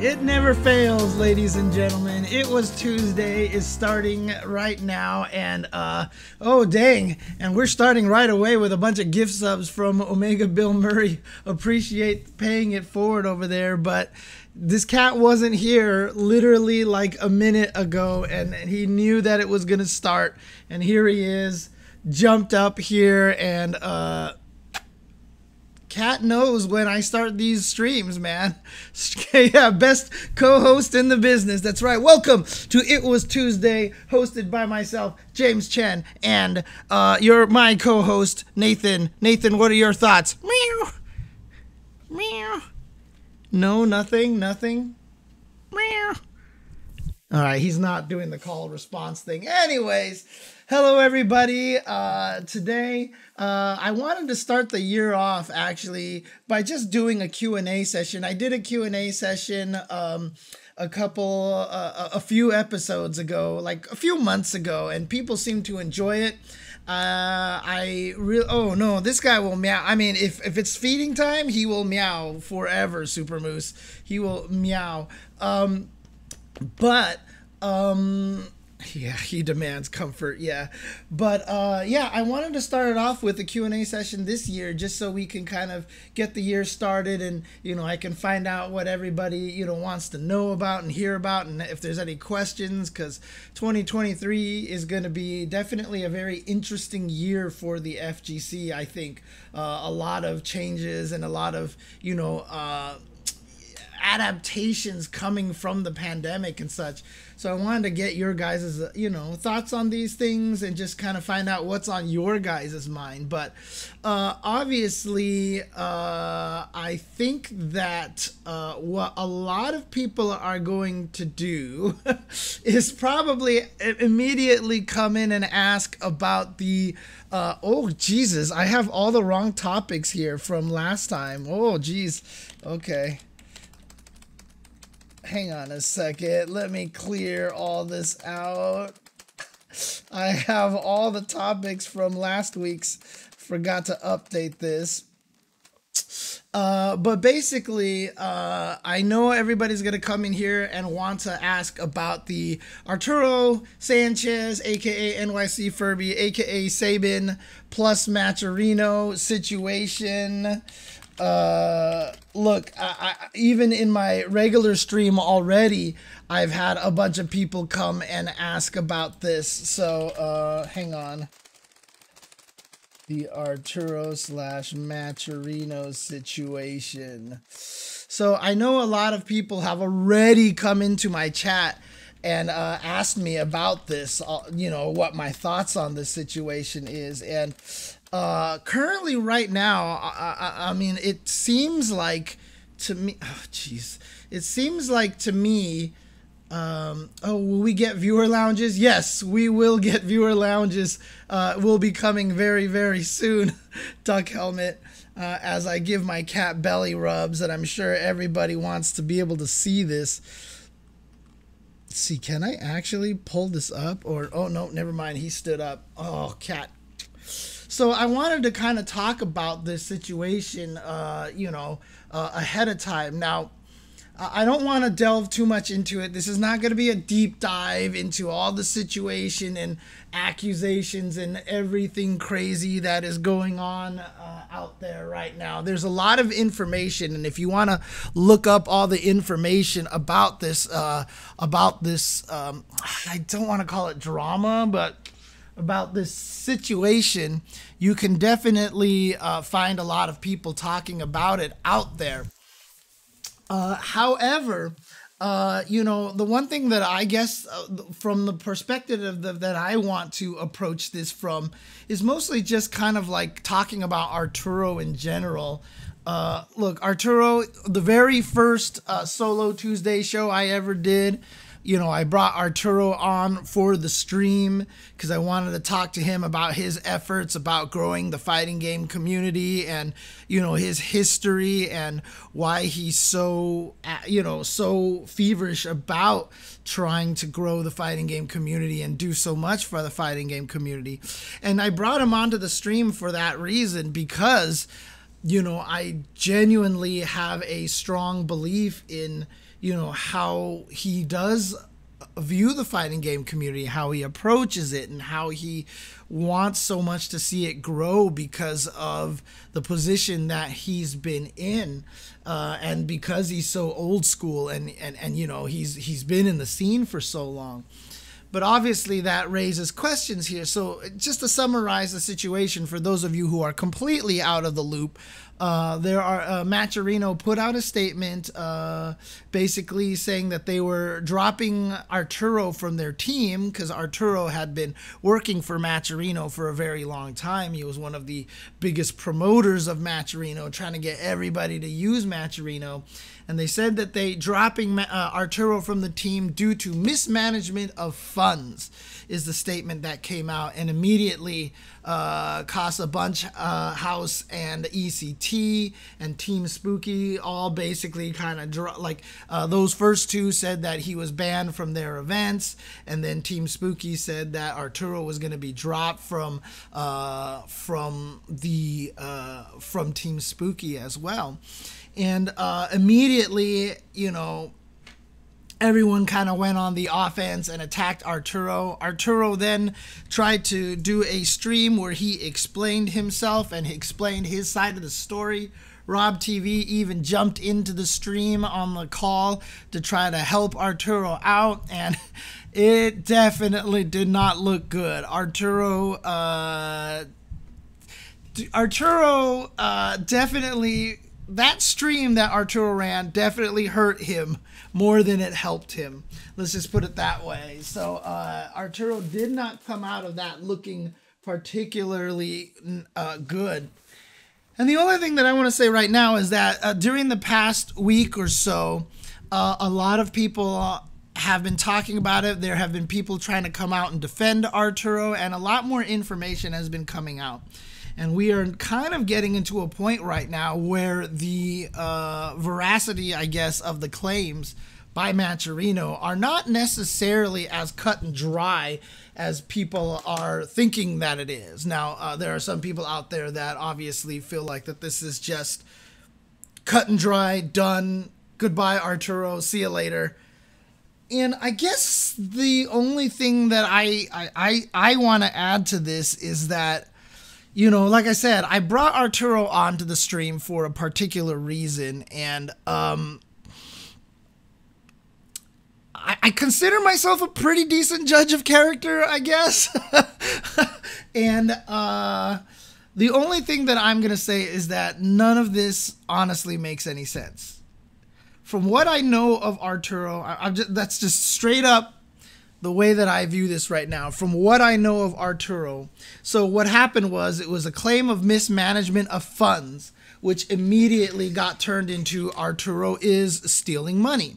It never fails, ladies and gentlemen. It was Tuesday is starting right now, and uh, oh dang, and we're starting right away with a bunch of gift subs from Omega Bill Murray. Appreciate paying it forward over there, but this cat wasn't here literally like a minute ago, and he knew that it was gonna start, and here he is, jumped up here, and uh Cat knows when I start these streams, man. yeah, best co-host in the business. That's right. Welcome to It Was Tuesday, hosted by myself, James Chen, and uh, you're my co-host, Nathan. Nathan, what are your thoughts? Meow. Meow. No, nothing, nothing. Meow. All right, he's not doing the call response thing. Anyways, hello everybody. Uh, today uh, I wanted to start the year off actually by just doing a Q&A session. I did a Q&A session um, a couple, uh, a few episodes ago, like a few months ago, and people seem to enjoy it. Uh, I real oh no, this guy will meow. I mean, if if it's feeding time, he will meow forever. Super Moose, he will meow. Um, but um, yeah he demands comfort yeah. But uh yeah i wanted to start it off with a q&a session this year just so we can kind of get the year started and you know i can find out what everybody you know wants to know about and hear about and if there's any questions because 2023 is going to be definitely a very interesting year for the fgc i think. Uh, a lot of changes and a lot of you know uh adaptations coming from the pandemic and such so I wanted to get your guys' you know thoughts on these things and just kind of find out what's on your guys' mind. But uh, obviously, uh, I think that uh, what a lot of people are going to do is probably immediately come in and ask about the. Uh, oh Jesus! I have all the wrong topics here from last time. Oh geez. Okay hang on a second. Let me clear all this out. I have all the topics from last week's. Forgot to update this. Uh, but basically, uh, I know everybody's gonna come in here and want to ask about the Arturo Sanchez, aka NYC Furby, aka Sabin plus Matcherino situation uh, look, I, I, even in my regular stream already, I've had a bunch of people come and ask about this. So, uh, hang on. The Arturo slash Matcherino situation. So I know a lot of people have already come into my chat and uh, asked me about this, uh, you know, what my thoughts on this situation is. And uh, currently, right now, I, I, I mean, it seems like to me, oh, jeez, it seems like to me, um, oh, will we get viewer lounges? Yes, we will get viewer lounges. Uh, will be coming very, very soon. Duck helmet. Uh, as I give my cat belly rubs, and I'm sure everybody wants to be able to see this. Let's see, can I actually pull this up? Or oh no, never mind. He stood up. Oh, cat so I wanted to kind of talk about this situation, uh, you know, uh, ahead of time. Now, I don't want to delve too much into it. This is not going to be a deep dive into all the situation and accusations and everything crazy that is going on uh, out there right now. There's a lot of information, and if you want to look up all the information about this, uh, about this, um, I don't want to call it drama, but about this situation, you can definitely uh, find a lot of people talking about it out there. Uh, however, uh, you know, the one thing that I guess uh, from the perspective of the, that I want to approach this from is mostly just kind of like talking about Arturo in general. Uh, look, Arturo, the very first uh, solo Tuesday show I ever did, you know, I brought Arturo on for the stream because I wanted to talk to him about his efforts about growing the fighting game community and, you know, his history and why he's so, you know, so feverish about trying to grow the fighting game community and do so much for the fighting game community. And I brought him onto the stream for that reason because, you know, I genuinely have a strong belief in you know, how he does view the fighting game community, how he approaches it, and how he wants so much to see it grow because of the position that he's been in, uh, and because he's so old school and and and you know he's he's been in the scene for so long. But obviously, that raises questions here. So, just to summarize the situation for those of you who are completely out of the loop, uh, there are uh, put out a statement uh, basically saying that they were dropping Arturo from their team because Arturo had been working for Matcherino for a very long time. He was one of the biggest promoters of Matcherino, trying to get everybody to use Matcherino. And they said that they dropping uh, Arturo from the team due to mismanagement of funds is the statement that came out, and immediately uh, Casa Bunch uh, House and ECT and Team Spooky all basically kind of dro- like uh, those first two said that he was banned from their events, and then Team Spooky said that Arturo was going to be dropped from uh, from the uh, from Team Spooky as well, and uh, immediately you know everyone kind of went on the offense and attacked Arturo. Arturo then tried to do a stream where he explained himself and explained his side of the story. Rob TV even jumped into the stream on the call to try to help Arturo out, and it definitely did not look good. Arturo, uh, Arturo, uh, definitely that stream that Arturo ran definitely hurt him more than it helped him. Let's just put it that way. So uh, Arturo did not come out of that looking particularly uh, good. And the only thing that I want to say right now is that uh, during the past week or so, uh, a lot of people have been talking about it. There have been people trying to come out and defend Arturo, and a lot more information has been coming out. And we are kind of getting into a point right now where the uh, veracity, I guess, of the claims by Matcherino are not necessarily as cut and dry as people are thinking that it is. Now, uh, there are some people out there that obviously feel like that this is just cut and dry, done. Goodbye, Arturo. See you later. And I guess the only thing that I I, I, I want to add to this is that you know, like I said, I brought Arturo onto the stream for a particular reason, and um, I, I consider myself a pretty decent judge of character, I guess. and uh, the only thing that I'm gonna say is that none of this honestly makes any sense. From what I know of Arturo, I, I'm just, that's just straight up the way that I view this right now, from what I know of Arturo. So, what happened was it was a claim of mismanagement of funds, which immediately got turned into Arturo is stealing money,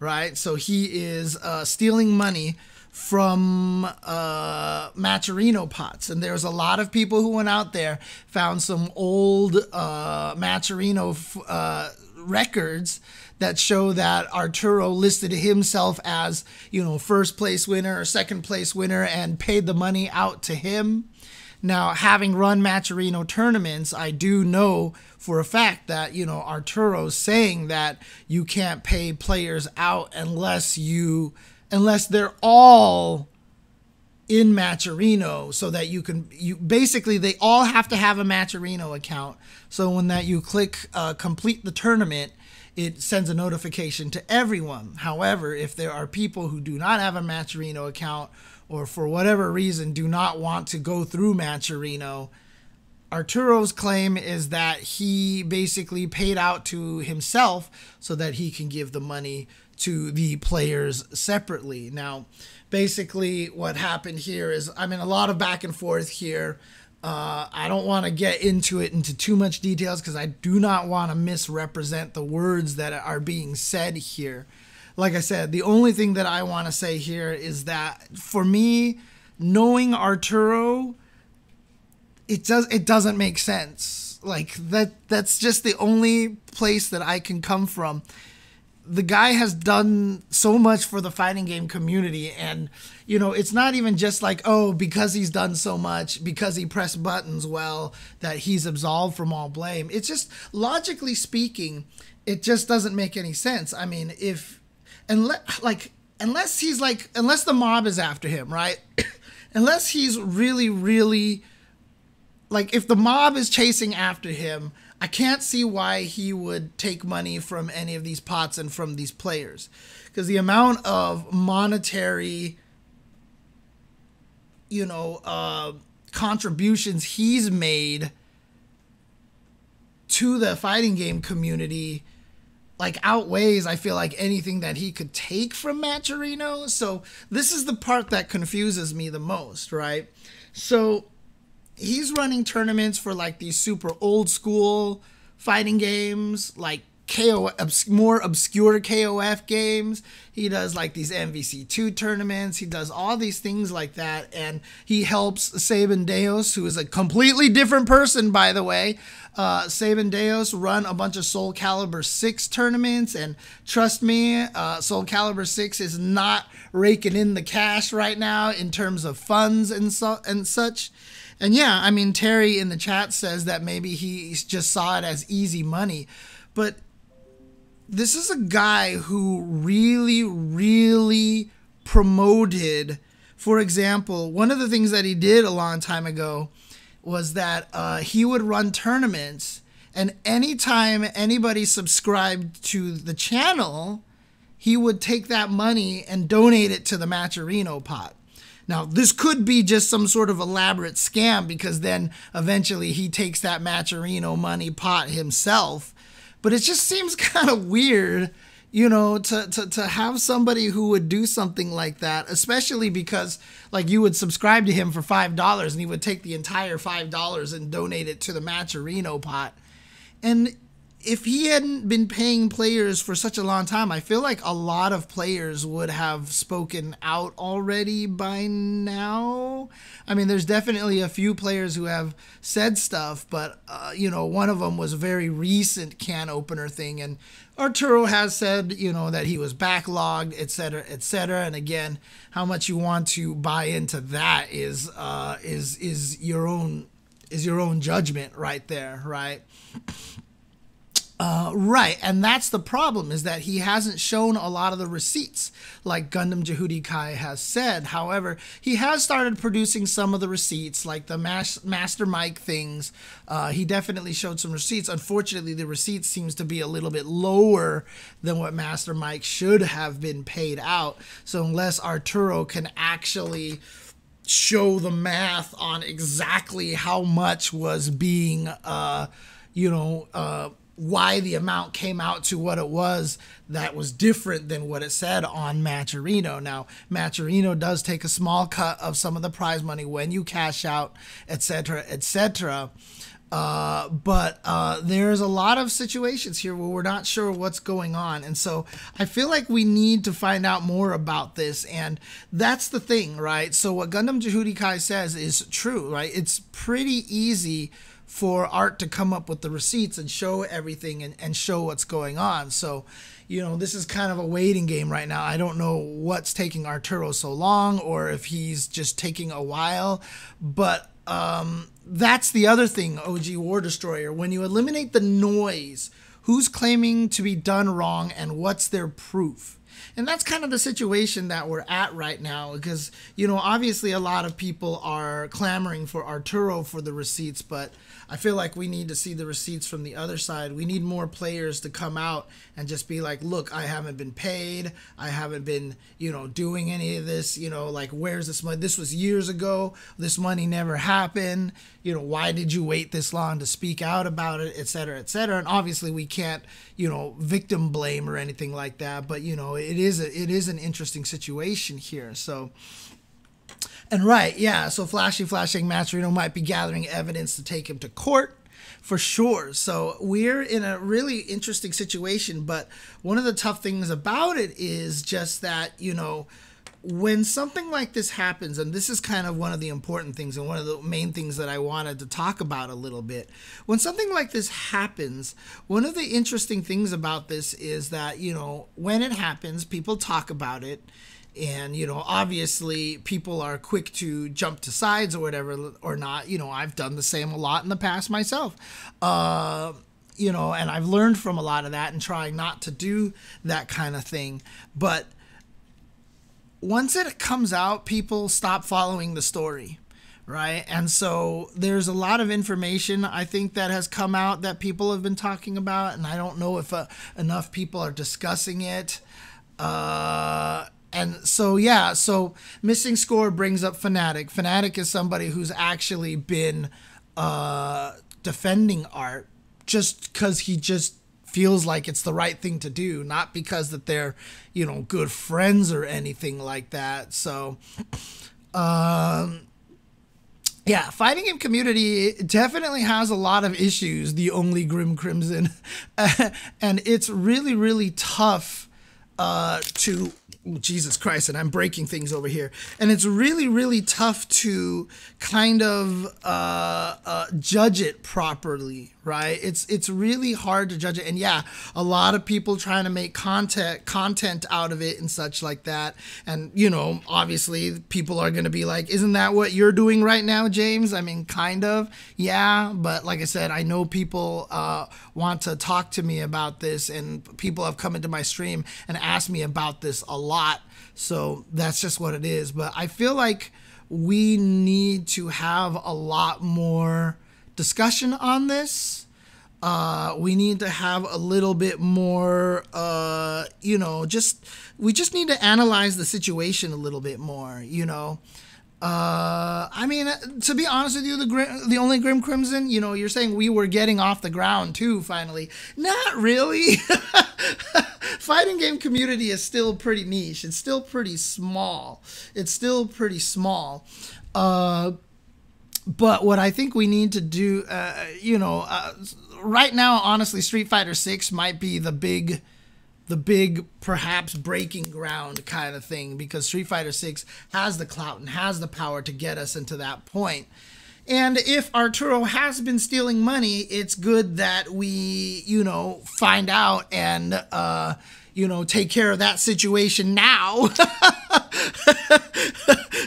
right? So, he is uh, stealing money from uh, Matcherino pots. And there's a lot of people who went out there, found some old uh, Matcherino uh, records that show that Arturo listed himself as, you know, first place winner or second place winner and paid the money out to him. Now, having run Matcherino tournaments, I do know for a fact that, you know, Arturo's saying that you can't pay players out unless you unless they're all in Matcherino so that you can you basically they all have to have a Matcherino account. So when that you click uh, complete the tournament, it sends a notification to everyone. However, if there are people who do not have a Matcherino account or for whatever reason do not want to go through Matcherino, Arturo's claim is that he basically paid out to himself so that he can give the money to the players separately. Now, basically, what happened here is I mean, a lot of back and forth here. Uh, I don't want to get into it into too much details because I do not want to misrepresent the words that are being said here. Like I said, the only thing that I want to say here is that for me, knowing Arturo, it does it doesn't make sense. Like that that's just the only place that I can come from the guy has done so much for the fighting game community and you know it's not even just like oh because he's done so much because he pressed buttons well that he's absolved from all blame. It's just logically speaking it just doesn't make any sense. I mean if unless like unless he's like unless the mob is after him right? Unless he's really really like if the mob is chasing after him I can't see why he would take money from any of these pots and from these players. Because the amount of monetary, you know, uh, contributions he's made to the fighting game community like outweighs I feel like anything that he could take from Matcherino. So this is the part that confuses me the most, right? So he's running tournaments for like these super old school fighting games, like KO obs- more obscure KOF games. He does like these MVC2 tournaments. He does all these things like that and he helps Saban Deos who is a completely different person by the way. Uh Saban Deos run a bunch of Soul Calibur 6 tournaments and trust me, uh Soul Calibur 6 is not raking in the cash right now in terms of funds and so and such. And yeah, I mean, Terry in the chat says that maybe he just saw it as easy money. But this is a guy who really, really promoted. For example, one of the things that he did a long time ago was that uh, he would run tournaments, and anytime anybody subscribed to the channel, he would take that money and donate it to the Matcherino pot. Now, this could be just some sort of elaborate scam because then eventually he takes that Matcherino money pot himself. But it just seems kind of weird, you know, to, to, to have somebody who would do something like that, especially because, like, you would subscribe to him for $5 and he would take the entire $5 and donate it to the Matcherino pot. And if he hadn't been paying players for such a long time, I feel like a lot of players would have spoken out already by now. I mean, there's definitely a few players who have said stuff, but uh, you know, one of them was a very recent can opener thing, and Arturo has said, you know, that he was backlogged, etc., etc. And again, how much you want to buy into that is uh, is is your own is your own judgment right there, right? Uh, right, and that's the problem is that he hasn't shown a lot of the receipts, like Gundam Jehudi Kai has said. However, he has started producing some of the receipts, like the Mas- Master Mike things. Uh, he definitely showed some receipts. Unfortunately, the receipt seems to be a little bit lower than what Master Mike should have been paid out. So unless Arturo can actually show the math on exactly how much was being, uh, you know, uh, why the amount came out to what it was that was different than what it said on Matcherino. Now, Matcherino does take a small cut of some of the prize money when you cash out, etc., etc. Uh, but uh, there's a lot of situations here where we're not sure what's going on. And so I feel like we need to find out more about this. And that's the thing, right? So what Gundam Jehudi Kai says is true, right? It's pretty easy for art to come up with the receipts and show everything and, and show what's going on. So, you know, this is kind of a waiting game right now. I don't know what's taking Arturo so long or if he's just taking a while. But um, that's the other thing, OG War Destroyer. When you eliminate the noise, who's claiming to be done wrong and what's their proof? And that's kind of the situation that we're at right now because, you know, obviously a lot of people are clamoring for Arturo for the receipts, but I feel like we need to see the receipts from the other side. We need more players to come out and just be like, look, I haven't been paid. I haven't been, you know, doing any of this. You know, like, where's this money? This was years ago. This money never happened. You know, why did you wait this long to speak out about it, et cetera, et cetera? And obviously, we can't, you know, victim blame or anything like that. But, you know, it is a, it is an interesting situation here. So. And right, yeah. So flashy, flashing Matcherino might be gathering evidence to take him to court for sure. So we're in a really interesting situation. But one of the tough things about it is just that, you know, when something like this happens, and this is kind of one of the important things and one of the main things that I wanted to talk about a little bit. When something like this happens, one of the interesting things about this is that, you know, when it happens, people talk about it. And, you know, obviously people are quick to jump to sides or whatever, or not. You know, I've done the same a lot in the past myself. Uh, you know, and I've learned from a lot of that and trying not to do that kind of thing. But once it comes out, people stop following the story, right? And so there's a lot of information I think that has come out that people have been talking about, and I don't know if uh, enough people are discussing it. Uh, and so yeah, so missing score brings up Fanatiq. Fanatiq is somebody who's actually been uh, defending Art just because he just feels like it's the right thing to do, not because that they're, you know, good friends or anything like that. So, um, yeah, fighting game community definitely has a lot of issues. The only Grim Crimson, and it's really really tough uh, to Jesus Christ, and I'm breaking things over here. And it's really, really tough to kind of uh, uh, judge it properly, right? It's it's really hard to judge it, and yeah, a lot of people trying to make content content out of it and such like that. And you know, obviously, people are going to be like, "Isn't that what you're doing right now, James?" I mean, kind of, yeah. But like I said, I know people uh, want to talk to me about this, and people have come into my stream and asked me about this a lot. So that's just what it is. But I feel like we need to have a lot more discussion on this. Uh, we need to have a little bit more, uh, you know, just we just need to analyze the situation a little bit more, you know. Uh, I mean, to be honest with you, the Grim, the only Grim Crimson, you know, you're saying we were getting off the ground too. Finally, not really. Fighting game community is still pretty niche. It's still pretty small. It's still pretty small. Uh, but what I think we need to do, uh, you know, uh, right now, honestly, Street Fighter Six might be the big, the big perhaps breaking ground kind of thing because Street Fighter Six has the clout and has the power to get us into that point. And if Arturo has been stealing money, it's good that we, you know, find out and, uh, you know, take care of that situation now.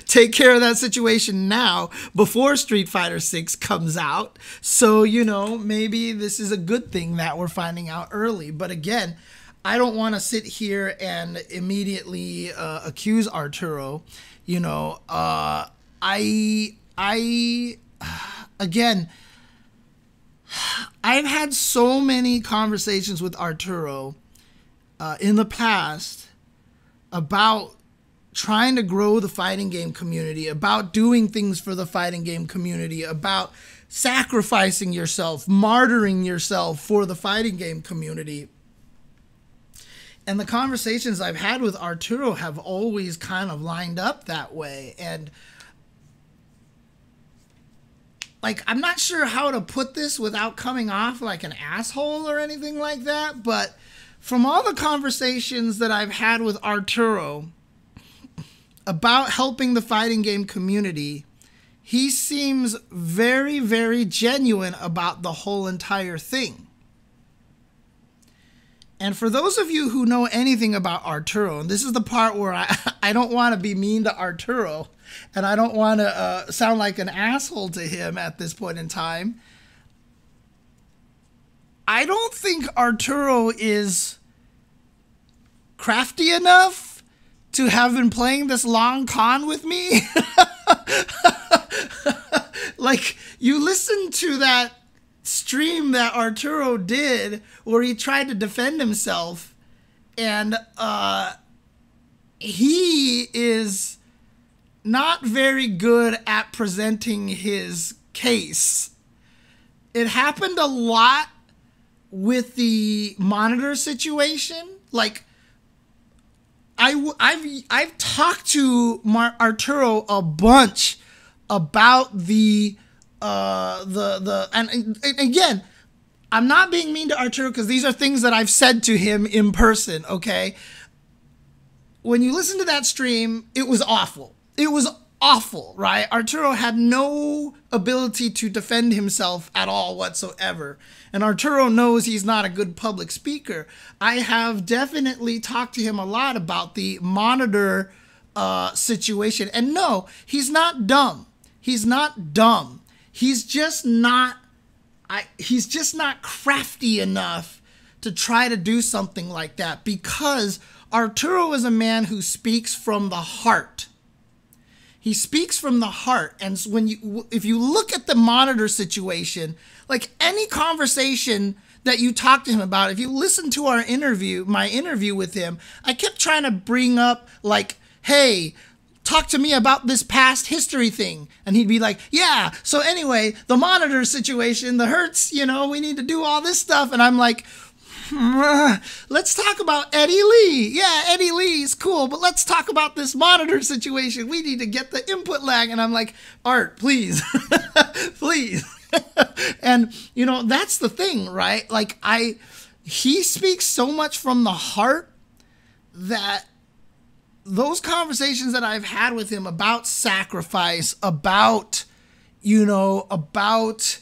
take care of that situation now before Street Fighter 6 comes out. So, you know, maybe this is a good thing that we're finding out early. But again, I don't want to sit here and immediately uh, accuse Arturo. You know, uh, I I again, I've had so many conversations with Arturo uh, in the past about trying to grow the fighting game community, about doing things for the fighting game community, about sacrificing yourself, martyring yourself for the fighting game community. And the conversations I've had with Arturo have always kind of lined up that way. And like I'm not sure how to put this without coming off like an asshole or anything like that, but from all the conversations that I've had with Arturo about helping the fighting game community, he seems very, very genuine about the whole entire thing. And for those of you who know anything about Arturo, and this is the part where I, I don't want to be mean to Arturo, and I don't want to uh, sound like an asshole to him at this point in time. I don't think Arturo is crafty enough to have been playing this long con with me. like, you listen to that stream that Arturo did where he tried to defend himself, and uh, he is not very good at presenting his case. It happened a lot with the monitor situation. Like, I, I've I've talked to Mar- Arturo a bunch about the uh the the and, and again I'm not being mean to Arturo because these are things that I've said to him in person. Okay, when you listen to that stream, it was awful. It was awful, right? Arturo had no ability to defend himself at all whatsoever. And Arturo knows he's not a good public speaker. I have definitely talked to him a lot about the monitor uh, situation. And no, he's not dumb. He's not dumb. He's just not I he's just not crafty enough to try to do something like that because Arturo is a man who speaks from the heart. He speaks from the heart, and when you, if you look at the monitor situation, like any conversation that you talk to him about, if you listen to our interview, my interview with him, I kept trying to bring up like, hey, talk to me about this past history thing. And he'd be like, yeah. So anyway, the monitor situation, the Hertz, you know, we need to do all this stuff. And I'm like, let's talk about Eddie Lee. Yeah, Eddie Lee is cool, but let's talk about this monitor situation. We need to get the input lag. And I'm like, Art, please, please. and, you know, that's the thing, right? Like, I, he speaks so much from the heart that those conversations that I've had with him about sacrifice, about, you know, about,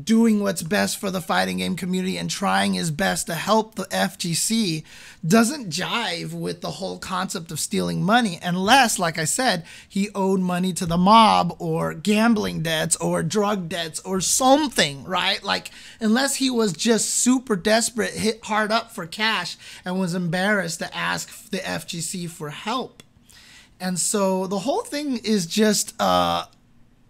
doing what's best for the fighting game community and trying his best to help the FGC doesn't jive with the whole concept of stealing money unless like I said he owed money to the mob or gambling debts or drug debts or something right? Like unless he was just super desperate hit hard up for cash and was embarrassed to ask the FGC for help. And so the whole thing is just uh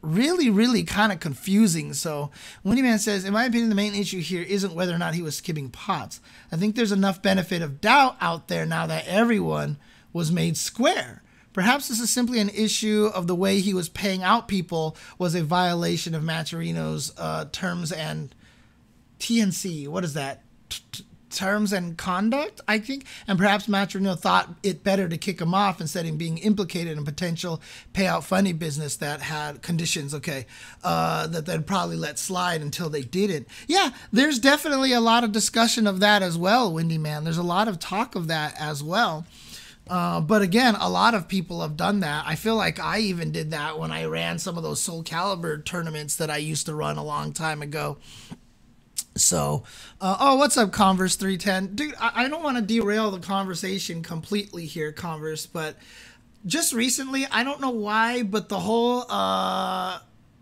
really, really kind of confusing. So Windy Man says, in my opinion, the main issue here isn't whether or not he was skipping pots. I think there's enough benefit of doubt out there now that everyone was made square. Perhaps this is simply an issue of the way he was paying out people was a violation of Matcherino's uh, terms and TNC. What is that? T- terms and conduct, I think, and perhaps Matcherino thought it better to kick him off instead of being implicated in potential payout funny business that had conditions, okay, uh, that they'd probably let slide until they didn't. Yeah, there's definitely a lot of discussion of that as well, Windy Man. There's a lot of talk of that as well. Uh, but again, a lot of people have done that. I feel like I even did that when I ran some of those Soul Calibur tournaments that I used to run a long time ago. So, uh, oh, what's up, Converse 310? Dude, I, I don't want to derail the conversation completely here, Converse, but just recently, I don't know why, but the whole uh,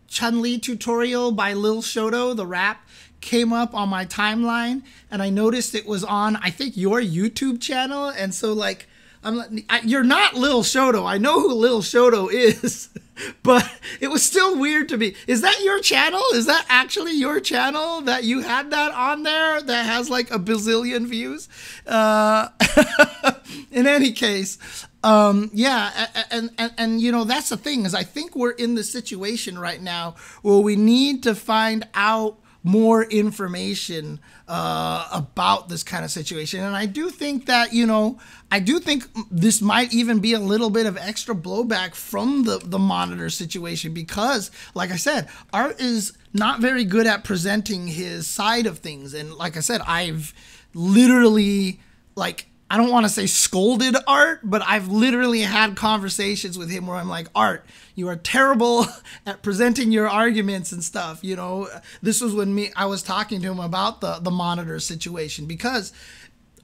Chun Li tutorial by Lil Shoto, the rap, came up on my timeline, and I noticed it was on, I think, your YouTube channel. And so, like, I'm I, you're not Lil Shoto. I know who Lil Shoto is, but it was still weird to me. Is that your channel? Is that actually your channel that you had that on there that has like a bazillion views? Uh, in any case, um, yeah, and, and and you know that's the thing is I think we're in the situation right now where we need to find out more information uh, about this kind of situation. And I do think that, you know, I do think this might even be a little bit of extra blowback from the, the monitor situation because, like I said, Art is not very good at presenting his side of things. And like I said, I've literally, like, I don't want to say scolded Art, but I've literally had conversations with him where I'm like, Art, you are terrible at presenting your arguments and stuff. You know, this was when me I was talking to him about the the monitor situation because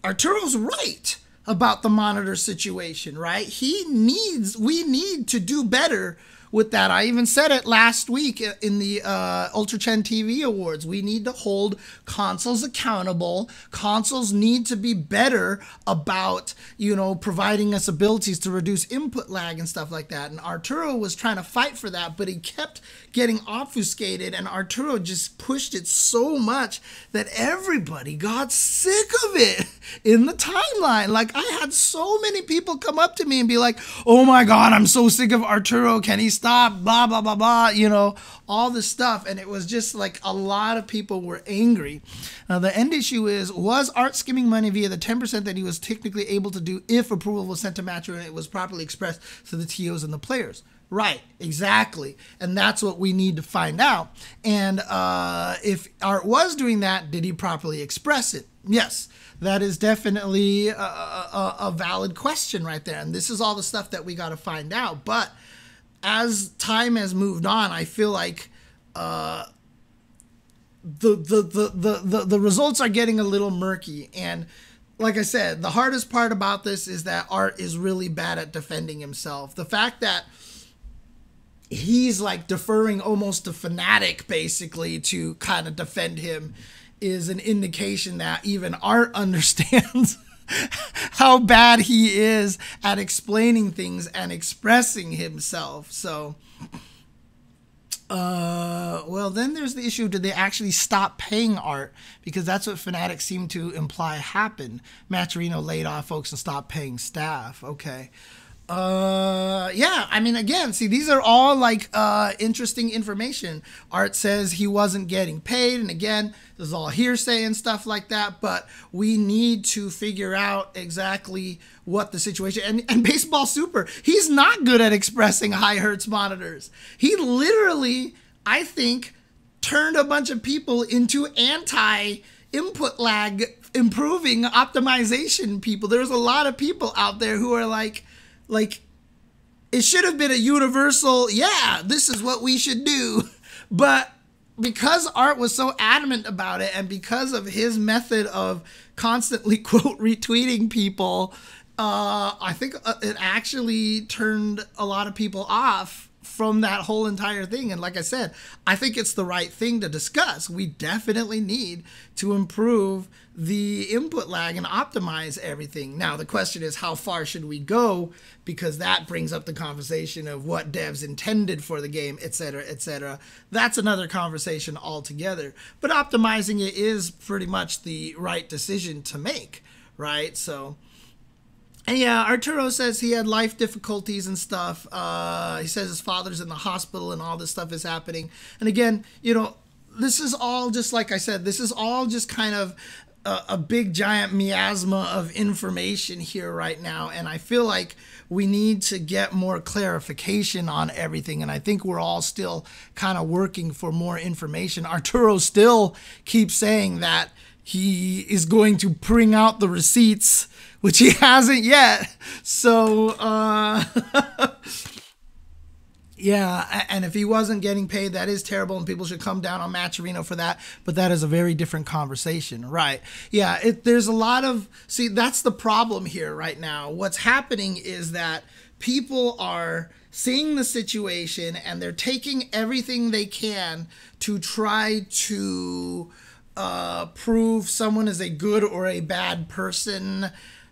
Arturo's right about the monitor situation, right? He needs we need to do better with that. I even said it last week in the uh, Ultra Chen TV Awards. We need to hold consoles accountable. Consoles need to be better about, you know, providing us abilities to reduce input lag and stuff like that. And Arturo was trying to fight for that, but he kept getting obfuscated, and Arturo just pushed it so much that everybody got sick of it in the timeline. Like, I had so many people come up to me and be like, oh my God, I'm so sick of Arturo. Can he stop? Blah, blah, blah, blah, you know, all this stuff. And it was just like a lot of people were angry. Now, the end issue is was Art skimming money via the 10% that he was technically able to do if approval was sent to Matcher and it was properly expressed to the TOs and the players? Right, exactly. And that's what we need to find out. And uh, if Art was doing that, did he properly express it? Yes, that is definitely a, a, a valid question right there. And this is all the stuff that we got to find out. But as time has moved on, I feel like uh, the, the, the, the, the, the results are getting a little murky. And like I said, the hardest part about this is that Art is really bad at defending himself. The fact that he's like deferring almost to Fanatiq basically to kind of defend him is an indication that even Art understands how bad he is at explaining things and expressing himself. So, uh, well, then there's the issue did they actually stop paying Art? Because that's what Fanatiq's seemed to imply happened. Matcherino laid off folks and stopped paying staff. Okay. Uh, yeah. I mean, again, see, these are all like uh, interesting information. Art says he wasn't getting paid, and again, this is all hearsay and stuff like that. But we need to figure out exactly what the situation. And and baseball super, he's not good at expressing high hertz monitors. He literally, I think, turned a bunch of people into anti input lag improving optimization people. There's a lot of people out there who are like like, it should have been a universal, yeah, this is what we should do. But because Art was so adamant about it and because of his method of constantly quote retweeting people, uh, I think uh, it actually turned a lot of people off from that whole entire thing. And like I said, I think it's the right thing to discuss. We definitely need to improve the input lag and optimize everything. Now, the question is how far should we go? Because that brings up the conversation of what devs intended for the game, etc., etc. That's another conversation altogether. But optimizing it is pretty much the right decision to make, right? So, and yeah, Arturo says he had life difficulties and stuff. Uh, he says his father's in the hospital and all this stuff is happening. And again, you know, this is all just like I said, this is all just kind of a, a, big giant miasma of information here right now and i feel like we need to get more clarification on everything and i think we're all still kind of working for more information arturo still keeps saying that he is going to bring out the receipts which he hasn't yet so uh Yeah, and if he wasn't getting paid, that is terrible, and people should come down on Matcherino for that. But that is a very different conversation, right? Yeah, it, there's a lot of see. That's the problem here right now. What's happening is that people are seeing the situation and they're taking everything they can to try to uh, prove someone is a good or a bad person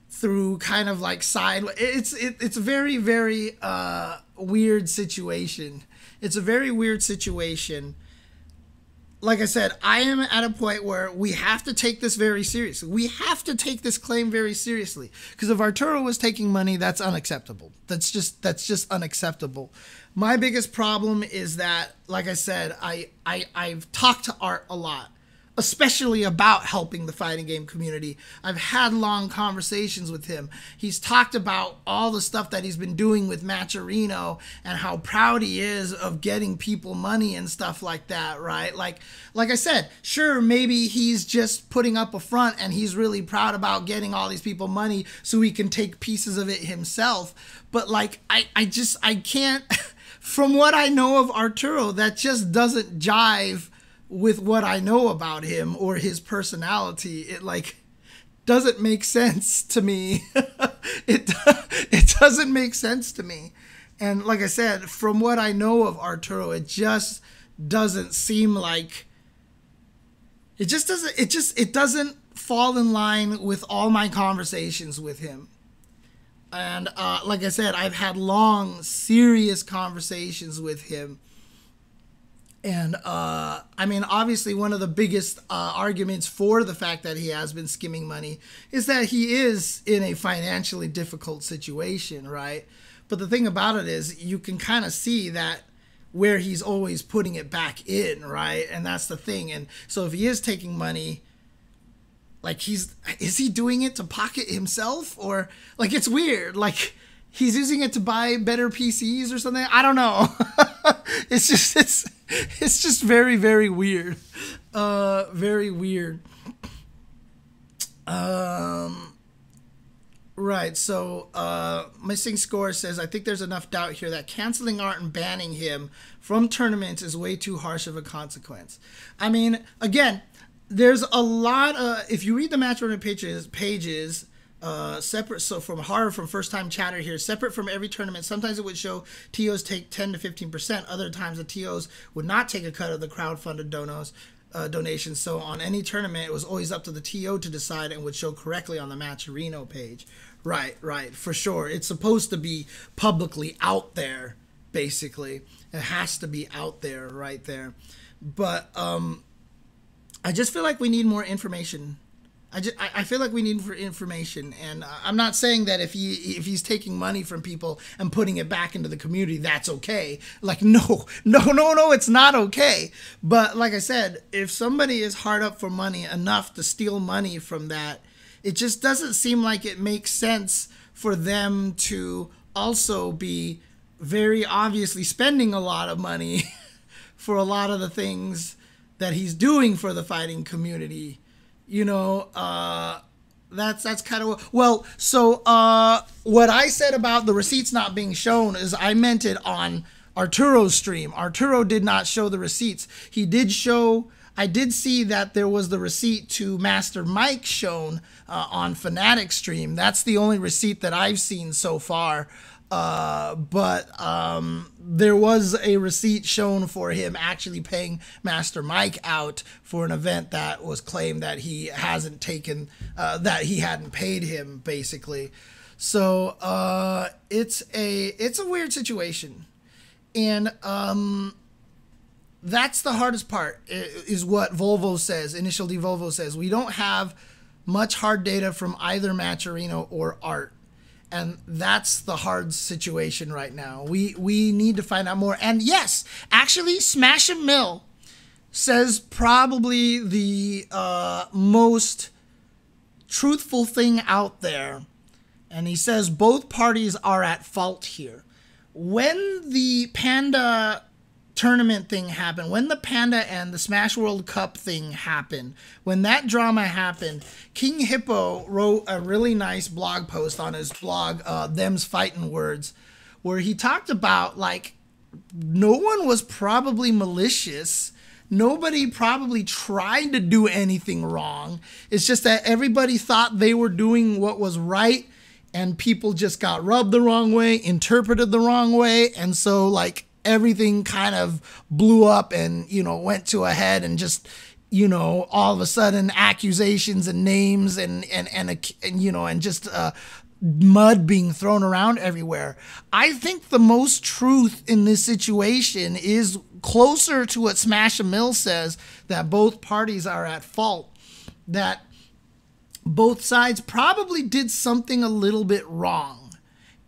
through kind of like side. It's it, it's a very very. Uh, weird situation. It's a very weird situation. Like I said, I am at a point where we have to take this very seriously. We have to take this claim very seriously because if Arturo was taking money, that's unacceptable. That's just that's just unacceptable. My biggest problem is that, like I said, I I I've talked to Art a lot especially about helping the fighting game community. I've had long conversations with him. He's talked about all the stuff that he's been doing with Matcherino and how proud he is of getting people money and stuff like that, right? Like like I said, sure maybe he's just putting up a front and he's really proud about getting all these people money so he can take pieces of it himself. But like I I just I can't from what I know of Arturo that just doesn't jive with what I know about him or his personality, it like doesn't make sense to me. it it doesn't make sense to me. And like I said, from what I know of Arturo, it just doesn't seem like it just doesn't it just it doesn't fall in line with all my conversations with him. And uh, like I said, I've had long, serious conversations with him and uh, I mean, obviously, one of the biggest uh, arguments for the fact that he has been skimming money is that he is in a financially difficult situation, right? But the thing about it is, you can kind of see that where he's always putting it back in, right? And that's the thing. And so if he is taking money, like he's is he doing it to pocket himself or like it's weird, like he's using it to buy better PCs or something. I don't know. it's just it's it's just very very weird. Uh very weird. Um Right. So, uh, missing score says, I think there's enough doubt here that canceling Art and banning him from tournaments is way too harsh of a consequence. I mean, again, there's a lot of, if you read the Matcherino pages, pages, uh, separate, so from horror from first time chatter here, separate from every tournament, sometimes it would show TOs take 10 to 15%. Other times the TOs would not take a cut of the crowd funded donos uh, donations. So on any tournament, it was always up to the TO to decide and would show correctly on the Matcherino page. Right, right, for sure. It's supposed to be publicly out there, basically. It has to be out there, right there. But um, I just feel like we need more information I, just, I feel like we need for information, and I'm not saying that if he if he's taking money from people and putting it back into the community, that's okay. Like no, no, no, no, it's not okay. But like I said, if somebody is hard up for money enough to steal money from that, it just doesn't seem like it makes sense for them to also be very obviously spending a lot of money for a lot of the things that he's doing for the fighting community you know, uh, that's that's kind of well. So uh, what I said about the receipts not being shown is I meant it on Arturo's stream. Arturo did not show the receipts. He did show. I did see that there was the receipt to Master Mike shown uh, on Fanatiq stream. That's the only receipt that I've seen so far. Uh, but um, there was a receipt shown for him actually paying Master Mike out for an event that was claimed that he hasn't taken, uh, that he hadn't paid him, basically. So uh, it's a it's a weird situation, and um, that's the hardest part. Is what Volvo says. Initial D Volvo says we don't have much hard data from either Matcherino or Art and that's the hard situation right now. We we need to find out more. And yes, actually, Smash and Mill says probably the uh, most truthful thing out there, and he says both parties are at fault here. When the Panda tournament thing happened, when the Panda and the Smash World Cup thing happened, when that drama happened, King Hippo wrote a really nice blog post on his blog, uh, Them's Fighting Words, where he talked about like no one was probably malicious. Nobody probably tried to do anything wrong. It's just that everybody thought they were doing what was right and people just got rubbed the wrong way, interpreted the wrong way. And so, like, everything kind of blew up and, you know, went to a head and just, you know, all of a sudden accusations and names and, and, and, and you know, and just, uh, mud being thrown around everywhere. I think the most truth in this situation is closer to what Smash a Mill says that both parties are at fault. That both sides probably did something a little bit wrong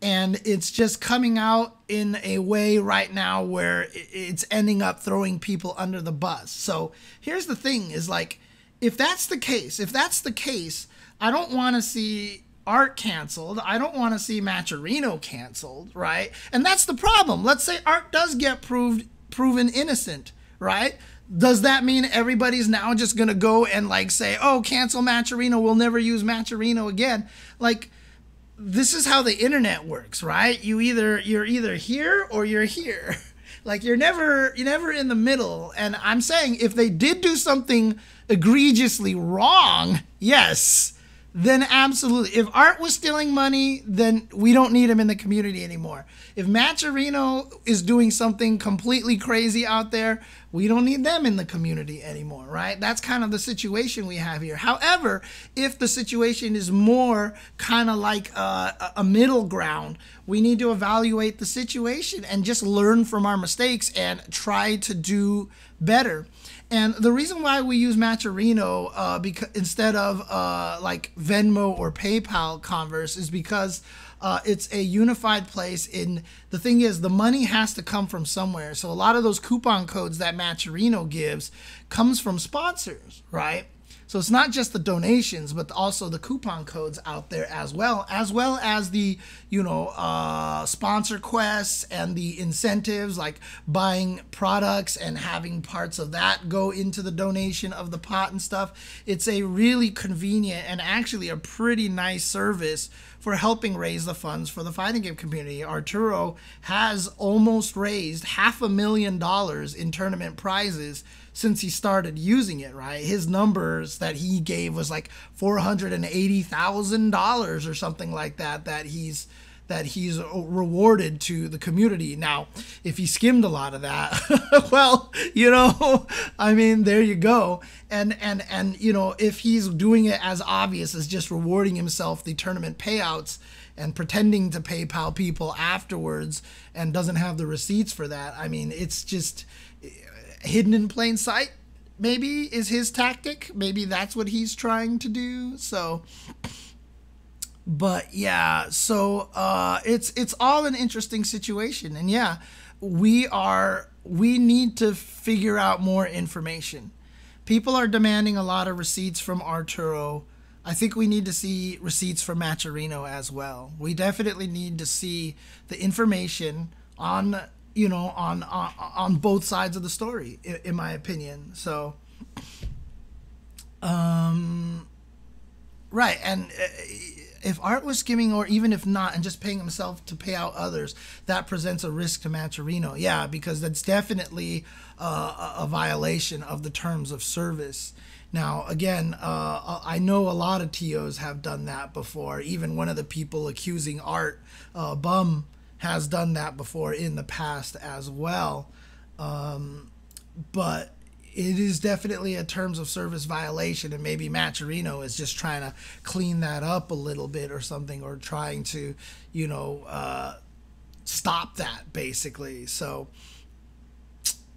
and it's just coming out in a way right now where it's ending up throwing people under the bus. So here's the thing is like if that's the case, if that's the case, I don't want to see art canceled. I don't want to see Matcherino canceled, right? And that's the problem. Let's say art does get proved proven innocent, right? Does that mean everybody's now just going to go and like say, "Oh, cancel Matcherino, we'll never use Matcherino again." Like this is how the internet works, right? You either you're either here or you're here. Like you're never you're never in the middle. And I'm saying if they did do something egregiously wrong, yes, then absolutely. If Art was stealing money, then we don't need him in the community anymore. If Matcherino is doing something completely crazy out there, we don't need them in the community anymore, right? That's kind of the situation we have here. However, if the situation is more kind of like a, a middle ground, we need to evaluate the situation and just learn from our mistakes and try to do better. And the reason why we use Matcherino uh, because instead of uh, like Venmo or PayPal Converse is because uh, it's a unified place. In the thing is, the money has to come from somewhere. So a lot of those coupon codes that Matcherino gives comes from sponsors, right? So it's not just the donations, but also the coupon codes out there as well, as well as the you know uh, sponsor quests and the incentives like buying products and having parts of that go into the donation of the pot and stuff. It's a really convenient and actually a pretty nice service for helping raise the funds for the fighting game community. Arturo has almost raised half a million dollars in tournament prizes since he started using it, right? His numbers that he gave was like $480,000 or something like that that he's that he's rewarded to the community. Now, if he skimmed a lot of that, well, you know, I mean, there you go. And and and you know, if he's doing it as obvious as just rewarding himself the tournament payouts and pretending to PayPal people afterwards and doesn't have the receipts for that, I mean, it's just hidden in plain sight maybe is his tactic. Maybe that's what he's trying to do so. But yeah so uh it's it's all an interesting situation. And yeah we are we need to figure out more information. People are demanding a lot of receipts from arturo. I think we need to see receipts from Matcherino as well. We definitely need to see the information on you know, on on, on both sides of the story, in, in my opinion. So, um, right, and uh, if Art was skimming, or even if not, and just paying himself to pay out others, that presents a risk to Matcherino. Yeah, because that's definitely uh, a violation of the terms of service. Now, again, uh, I know a lot of TOs have done that before. Even one of the people accusing Art, uh, Bum, has done that before in the past as well. Um, but it is definitely a terms of service violation, and maybe Matcherino is just trying to clean that up a little bit or something, or trying to, you know, uh, stop that basically. So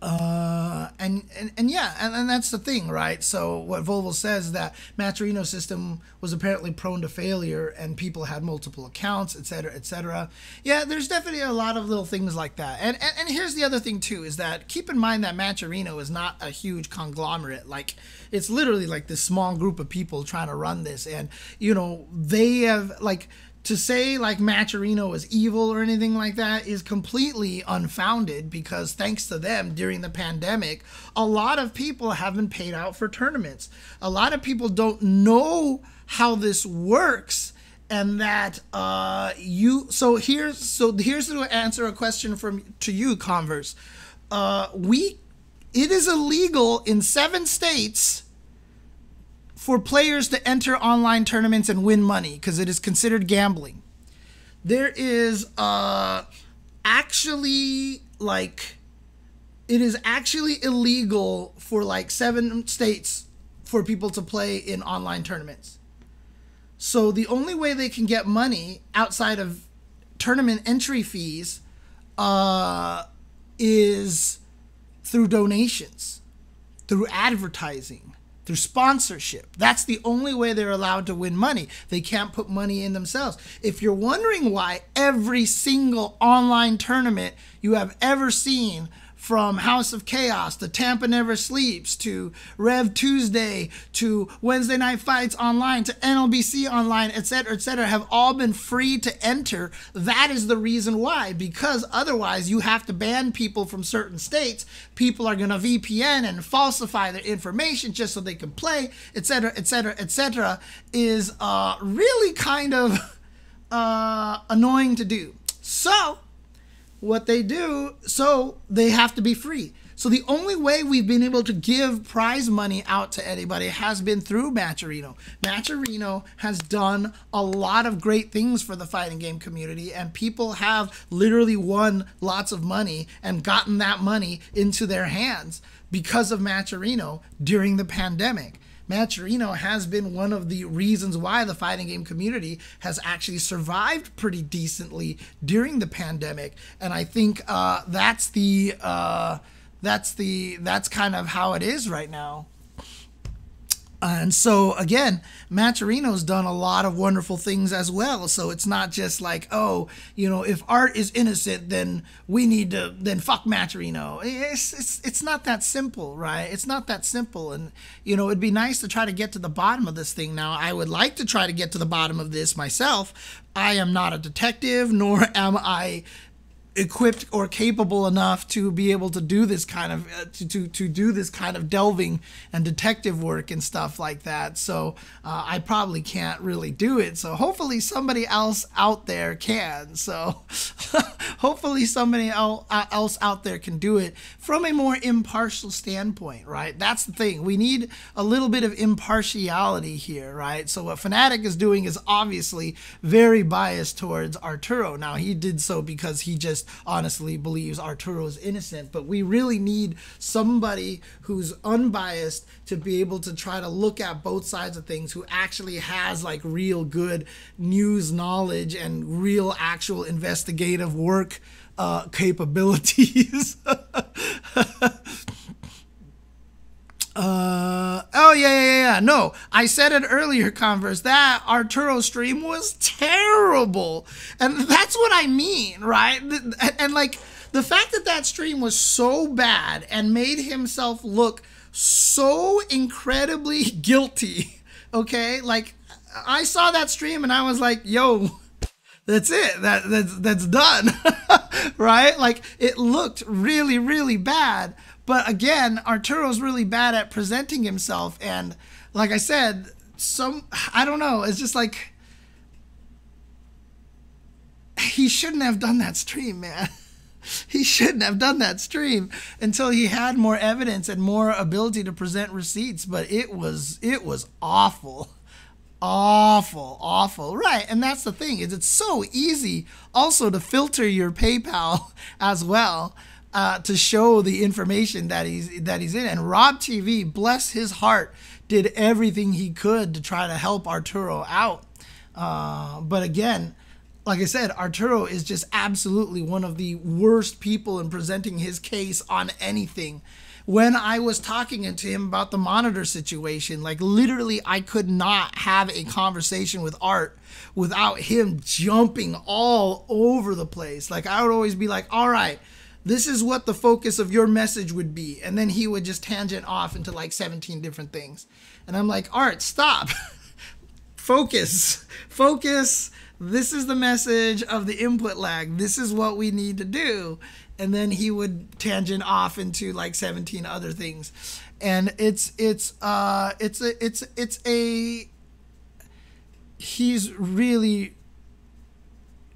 uh, and, and and yeah, and, and that's the thing, right? So what Volvo says is that Matcherino's system was apparently prone to failure, and people had multiple accounts, etc., etc. Yeah, there's definitely a lot of little things like that. And, and and here's the other thing too is that keep in mind that Matcherino is not a huge conglomerate. Like it's literally like this small group of people trying to run this, and you know they have like to say like Matcherino is evil or anything like that is completely unfounded because thanks to them during the pandemic, a lot of people have been paid out for tournaments. A lot of people don't know how this works and that uh, you so here's so here's to answer a question from to you converse uh, we it is illegal in seven states for players to enter online tournaments and win money because it is considered gambling. There is uh actually like it is actually illegal for like seven states for people to play in online tournaments. So the only way they can get money outside of tournament entry fees uh, is through donations, through advertising, through sponsorship. That's the only way they're allowed to win money. They can't put money in themselves. If you're wondering why every single online tournament you have ever seen from House of Chaos to Tampa Never Sleeps to Rev Tuesday to Wednesday Night Fights Online to NLBC Online, etc., etc., have all been free to enter. That is the reason why, because otherwise you have to ban people from certain states. People are going to VPN and falsify their information just so they can play, etc., etc., etc. Is uh, really kind of uh, annoying to do. So what they do, so they have to be free. So the only way we've been able to give prize money out to anybody has been through Matcherino. Matcherino has done a lot of great things for the fighting game community, and people have literally won lots of money and gotten that money into their hands because of Matcherino during the pandemic. Matcherino has been one of the reasons why the fighting game community has actually survived pretty decently during the pandemic, and I think uh, that's the uh, that's the that's kind of how it is right now. And so again, Matcherino's done a lot of wonderful things as well. So it's not just like, oh, you know, if art is innocent, then we need to then fuck Matcherino. It's it's it's not that simple, right? It's not that simple. And you know, it'd be nice to try to get to the bottom of this thing. Now, I would like to try to get to the bottom of this myself. I am not a detective, nor am I equipped or capable enough to be able to do this kind of uh, to, to to do this kind of delving and detective work and stuff like that. So uh, i probably can't really do it. So hopefully somebody else out there can. So hopefully somebody uh, else out there can do it from a more impartial standpoint right? That's the thing. We need a little bit of impartiality here right? So what Fanatiq is doing is obviously very biased towards arturo. Now he did so because he just honestly believes Arturo is innocent, but we really need somebody who's unbiased to be able to try to look at both sides of things, who actually has like real good news knowledge and real actual investigative work uh, capabilities. Uh, oh yeah, yeah, yeah. No, I said it earlier, Converse. That Arturo stream was terrible, and that's what I mean, right? And, and like the fact that that stream was so bad and made himself look so incredibly guilty. Okay, like I saw that stream and I was like, yo. That's it. That that's that's done. right? Like it looked really really bad but again, Arturo's really bad at presenting himself. And like I said, some, I don't know, it's just like, he shouldn't have done that stream, man. he shouldn't have done that stream until he had more evidence and more ability to present receipts but it was it was awful awful awful right and that's the thing is it's so easy also to filter your paypal as well uh, to show the information that he's that he's in. And Rob TV, bless his heart, did everything he could to try to help Arturo out. Uh, but again, like I said, Arturo is just absolutely one of the worst people in presenting his case on anything. When I was talking to him about the monitor situation, like literally, I could not have a conversation with Art without him jumping all over the place. Like, I would always be like, all right, this is what the focus of your message would be. And then he would just tangent off into like 17 different things. And I'm like, Art, stop. focus. Focus. This is the message of the input lag. This is what we need to do. And then he would tangent off into like 17 other things. And it's it's uh it's a it's it's a he's really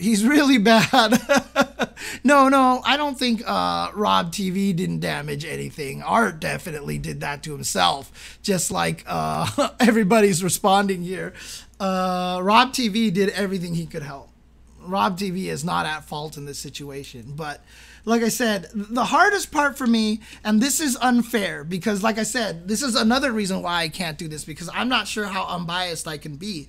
he's really bad. no, no, I don't think uh, Rob TV didn't damage anything. Art definitely did that to himself, just like uh, everybody's responding here. Uh, Rob TV did everything he could help. Rob TV is not at fault in this situation, but like I said, the hardest part for me, and this is unfair because, like I said, this is another reason why I can't do this because I'm not sure how unbiased I can be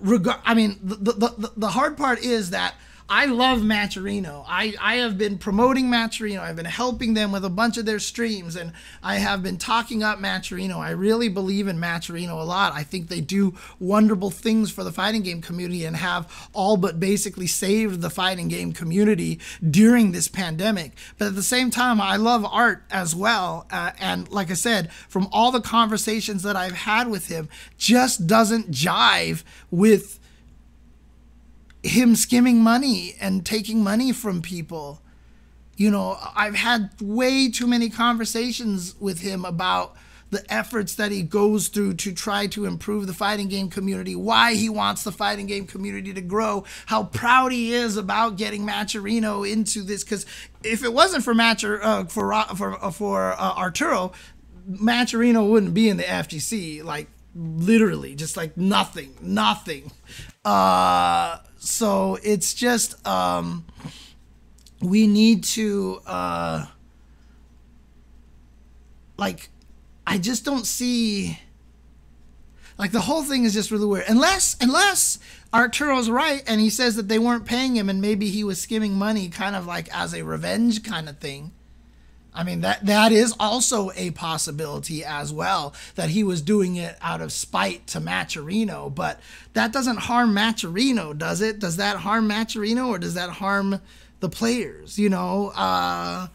regard I mean the, the the hard part is that I love Matcherino. I, I have been promoting Matcherino. I've been helping them with a bunch of their streams, and I have been talking up Matcherino. I really believe in Matcherino a lot. I think they do wonderful things for the fighting game community and have all but basically saved the fighting game community during this pandemic. But at the same time, I love art as well. Uh, and like I said, from all the conversations that I've had with him, just doesn't jive with him skimming money and taking money from people. You know, I've had way too many conversations with him about the efforts that he goes through to try to improve the fighting game community, why he wants the fighting game community to grow, how proud he is about getting Matcherino into this. Because if it wasn't for Matcher, uh, for for uh, for uh, Arturo, Matcherino wouldn't be in the FGC. Like literally, just like nothing, nothing. Uh, so it's just um, we need to uh, like I just don't see like the whole thing is just really weird. Unless unless Arturo's right and he says that they weren't paying him and maybe he was skimming money kind of like as a revenge kind of thing. I mean that that is also a possibility as well that he was doing it out of spite to Matcherino, but that doesn't harm Matcherino, does it? Does that harm Matcherino or does that harm the players? You know, uh,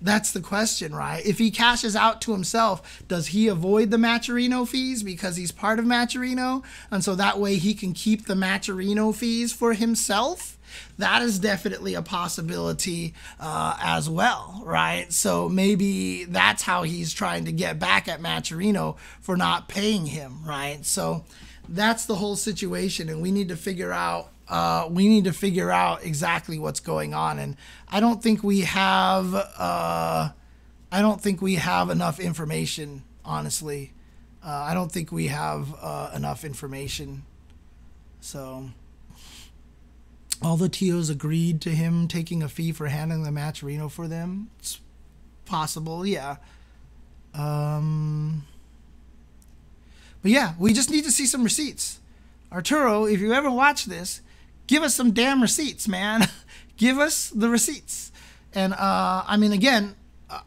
that's the question, right? If he cashes out to himself, does he avoid the Matcherino fees because he's part of Matcherino, and so that way he can keep the Matcherino fees for himself? That is definitely a possibility uh, as well, right? So maybe that's how he's trying to get back at Matcherino for not paying him, right? So that's the whole situation, and we need to figure out. Uh, we need to figure out exactly what's going on, and I don't think we have. Uh, I don't think we have enough information, honestly. Uh, I don't think we have uh, enough information. So all the TOs agreed to him taking a fee for handling the Matcherino for them. It's possible, yeah. Um, but yeah, we just need to see some receipts. Arturo, if you ever watch this, give us some damn receipts, man. give us the receipts. And uh, I mean, again,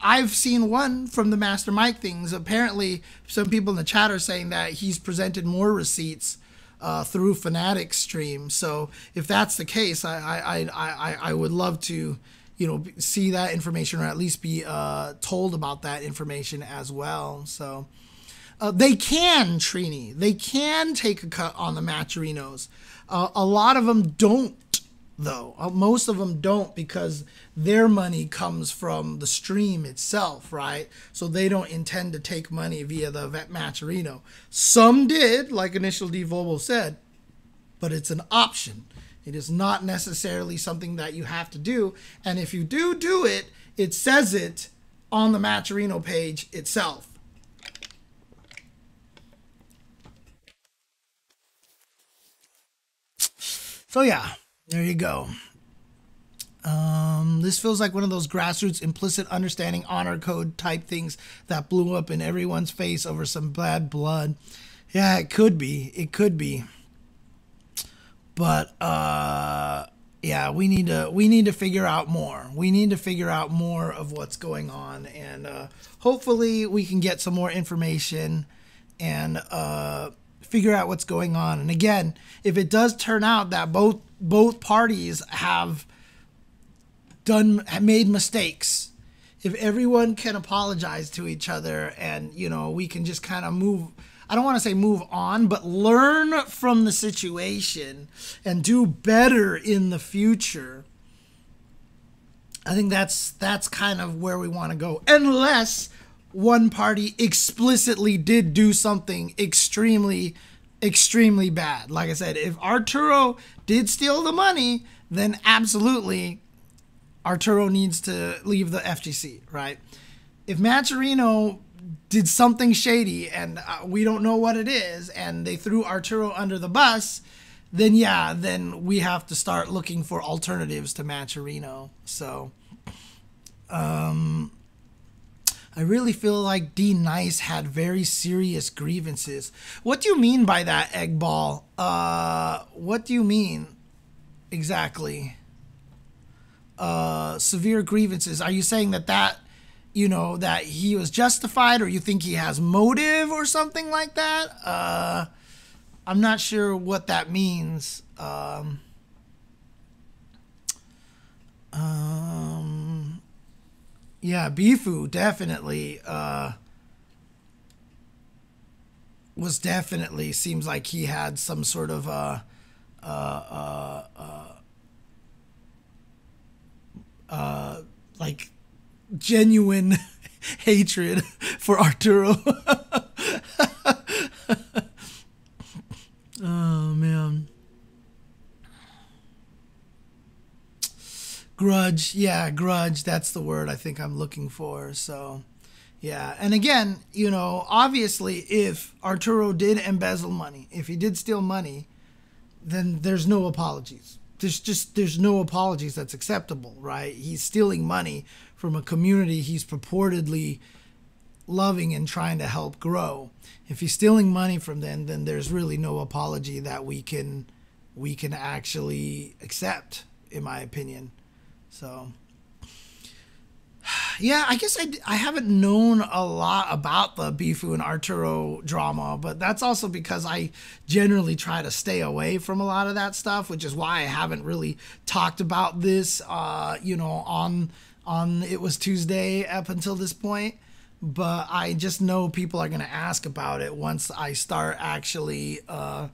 I've seen one from the Master Mike things. Apparently, some people in the chat are saying that he's presented more receipts uh, through Fanatiq stream. So if that's the case, I, I, I, I, would love to, you know, see that information or at least be uh, told about that information as well. So uh, they can, Trini, they can take a cut on the Matcherinos. Uh, a lot of them don't though. Uh, most of them don't because their money comes from the stream itself, right? So they don't intend to take money via the Vet Matcherino. Some did, like Initial D Volvo said, but it's an option. It is not necessarily something that you have to do. And if you do do it, it says it on the Matcherino page itself. So yeah, there you go. Um, this feels like one of those grassroots implicit understanding honor code type things that blew up in everyone's face over some bad blood. Yeah, it could be. It could be. But uh yeah, we need to we need to figure out more. We need to figure out more of what's going on and uh hopefully we can get some more information and uh figure out what's going on. And again, if it does turn out that both both parties have done made mistakes if everyone can apologize to each other and you know we can just kind of move I don't want to say move on, but learn from the situation and do better in the future. I think that's that's kind of where we want to go. Unless one party explicitly did do something extremely extremely bad. Like I said, if Arturo did steal the money, then absolutely Arturo needs to leave the FGC, right? If Matcherino did something shady and uh, we don't know what it is and they threw Arturo under the bus, then yeah, then we have to start looking for alternatives to Matcherino. So, um, I really feel like D Nice had very serious grievances. What do you mean by that, Eggball? Uh, what do you mean exactly? Uh, severe grievances. Are you saying that that, you know, that he was justified, or you think he has motive or something like that? Uh, I'm not sure what that means. Um, um yeah, Bifu definitely uh, was definitely seems like he had some sort of uh, uh, uh, like genuine hatred for Arturo. oh man. Grudge. Yeah grudge. That's the word i think i'm looking for. So yeah. And again you know obviously if arturo did embezzle money if he did steal money then there's no apologies. There's just there's no apologies that's acceptable right? He's stealing money from a community he's purportedly loving and trying to help grow. If he's stealing money from them then there's really no apology that we can we can actually accept in my opinion so yeah, I guess I, I haven't known a lot about the Bifu and Arturo drama, but that's also because I generally try to stay away from a lot of that stuff, which is why I haven't really talked about this, uh, you know, on on it was Tuesday up until this point. But I just know people are gonna ask about it once I start actually uh,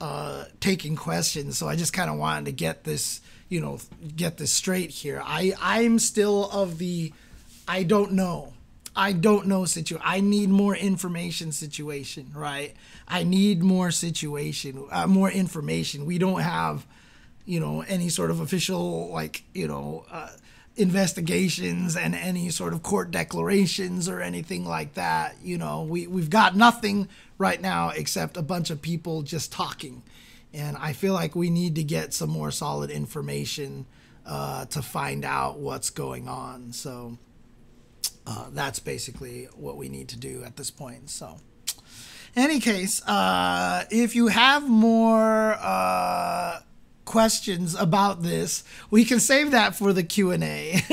uh, taking questions. So I just kind of wanted to get this you know get this straight here. I I'm still of the I don't know. I don't know situation. I need more information situation, right? I need more situation, uh, more information. We don't have, you know, any sort of official like, you know, uh, investigations and any sort of court declarations or anything like that. You know, we we've got nothing right now except a bunch of people just talking and I feel like we need to get some more solid information uh, to find out what's going on. So uh, that's basically what we need to do at this point. So, any case, uh, if you have more uh, questions about this, we can save that for the Q and A.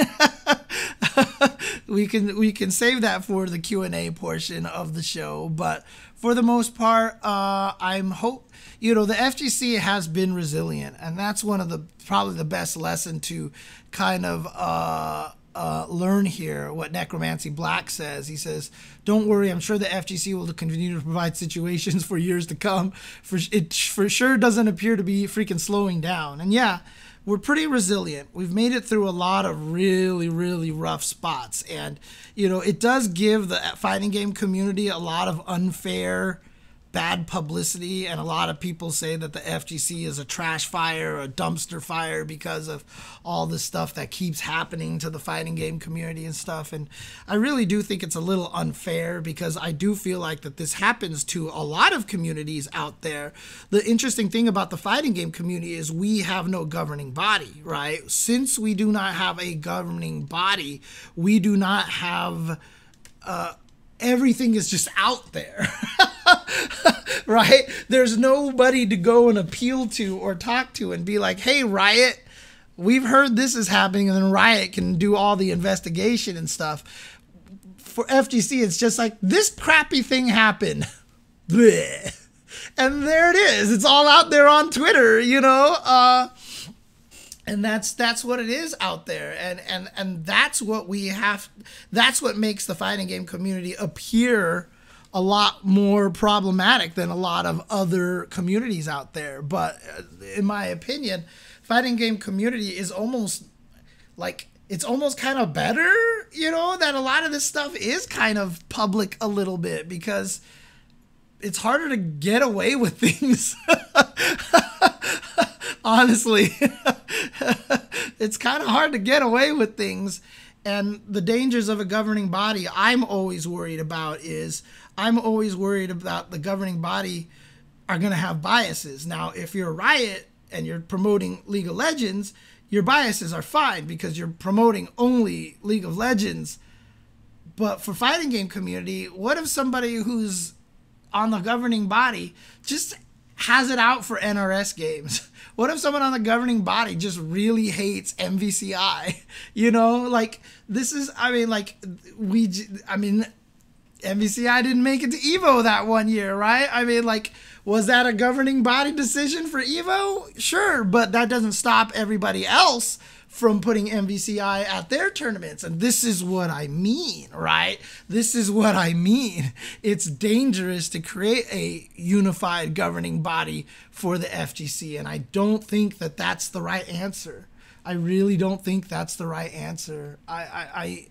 we can we can save that for the Q and A portion of the show. But for the most part, uh, I'm hope you know, the FGC has been resilient, and that's one of the probably the best lesson to kind of uh, uh, learn here. What Necromancy Black says, he says, "Don't worry, I'm sure the FGC will continue to provide situations for years to come. For it for sure doesn't appear to be freaking slowing down." And yeah. We're pretty resilient. We've made it through a lot of really, really rough spots. And, you know, it does give the fighting game community a lot of unfair bad publicity, and a lot of people say that the FGC is a trash fire or a dumpster fire because of all the stuff that keeps happening to the fighting game community and stuff. And I really do think it's a little unfair because I do feel like that this happens to a lot of communities out there. The interesting thing about the fighting game community is we have no governing body, right? Since we do not have a governing body, we do not have. Uh, everything is just out there. right? There's nobody to go and appeal to or talk to and be like, hey, Riot, we've heard this is happening, and then Riot can do all the investigation and stuff. For FGC, it's just like, this crappy thing happened. Blech. And there it is. It's all out there on Twitter, you know? Uh, and that's that's what it is out there and and and that's what we have that's what makes the fighting game community appear a lot more problematic than a lot of other communities out there but uh, in my opinion fighting game community is almost like it's almost kind of better you know that a lot of this stuff is kind of public a little bit because it's harder to get away with things honestly. it's kind of hard to get away with things. And the dangers of a governing body, I'm always worried about is I'm always worried about the governing body are going to have biases. Now, if you're a riot and you're promoting League of Legends, your biases are fine because you're promoting only League of Legends. But for fighting game community, what if somebody who's on the governing body just has it out for NRS games? What if someone on the governing body just really hates MVCI? You know, like this is, I mean, like we, I mean, MVCI didn't make it to Evo that one year, right? I mean, like, was that a governing body decision for Evo? Sure, but that doesn't stop everybody else from putting MVCI at their tournaments. And this is what I mean, right? This is what I mean. It's dangerous to create a unified governing body for the FGC. And I don't think that that's the right answer. I really don't think that's the right answer. I, I, I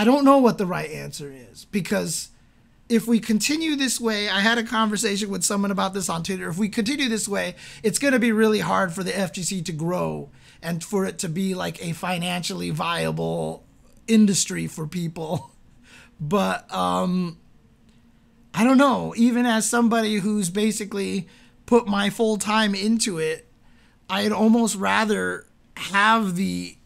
I don't know what the right answer is because if we continue this way, I had a conversation with someone about this on Twitter. If we continue this way, it's going to be really hard for the FGC to grow and for it to be like a financially viable industry for people. But um, I don't know. Even as somebody who's basically put my full time into it, I'd almost rather have the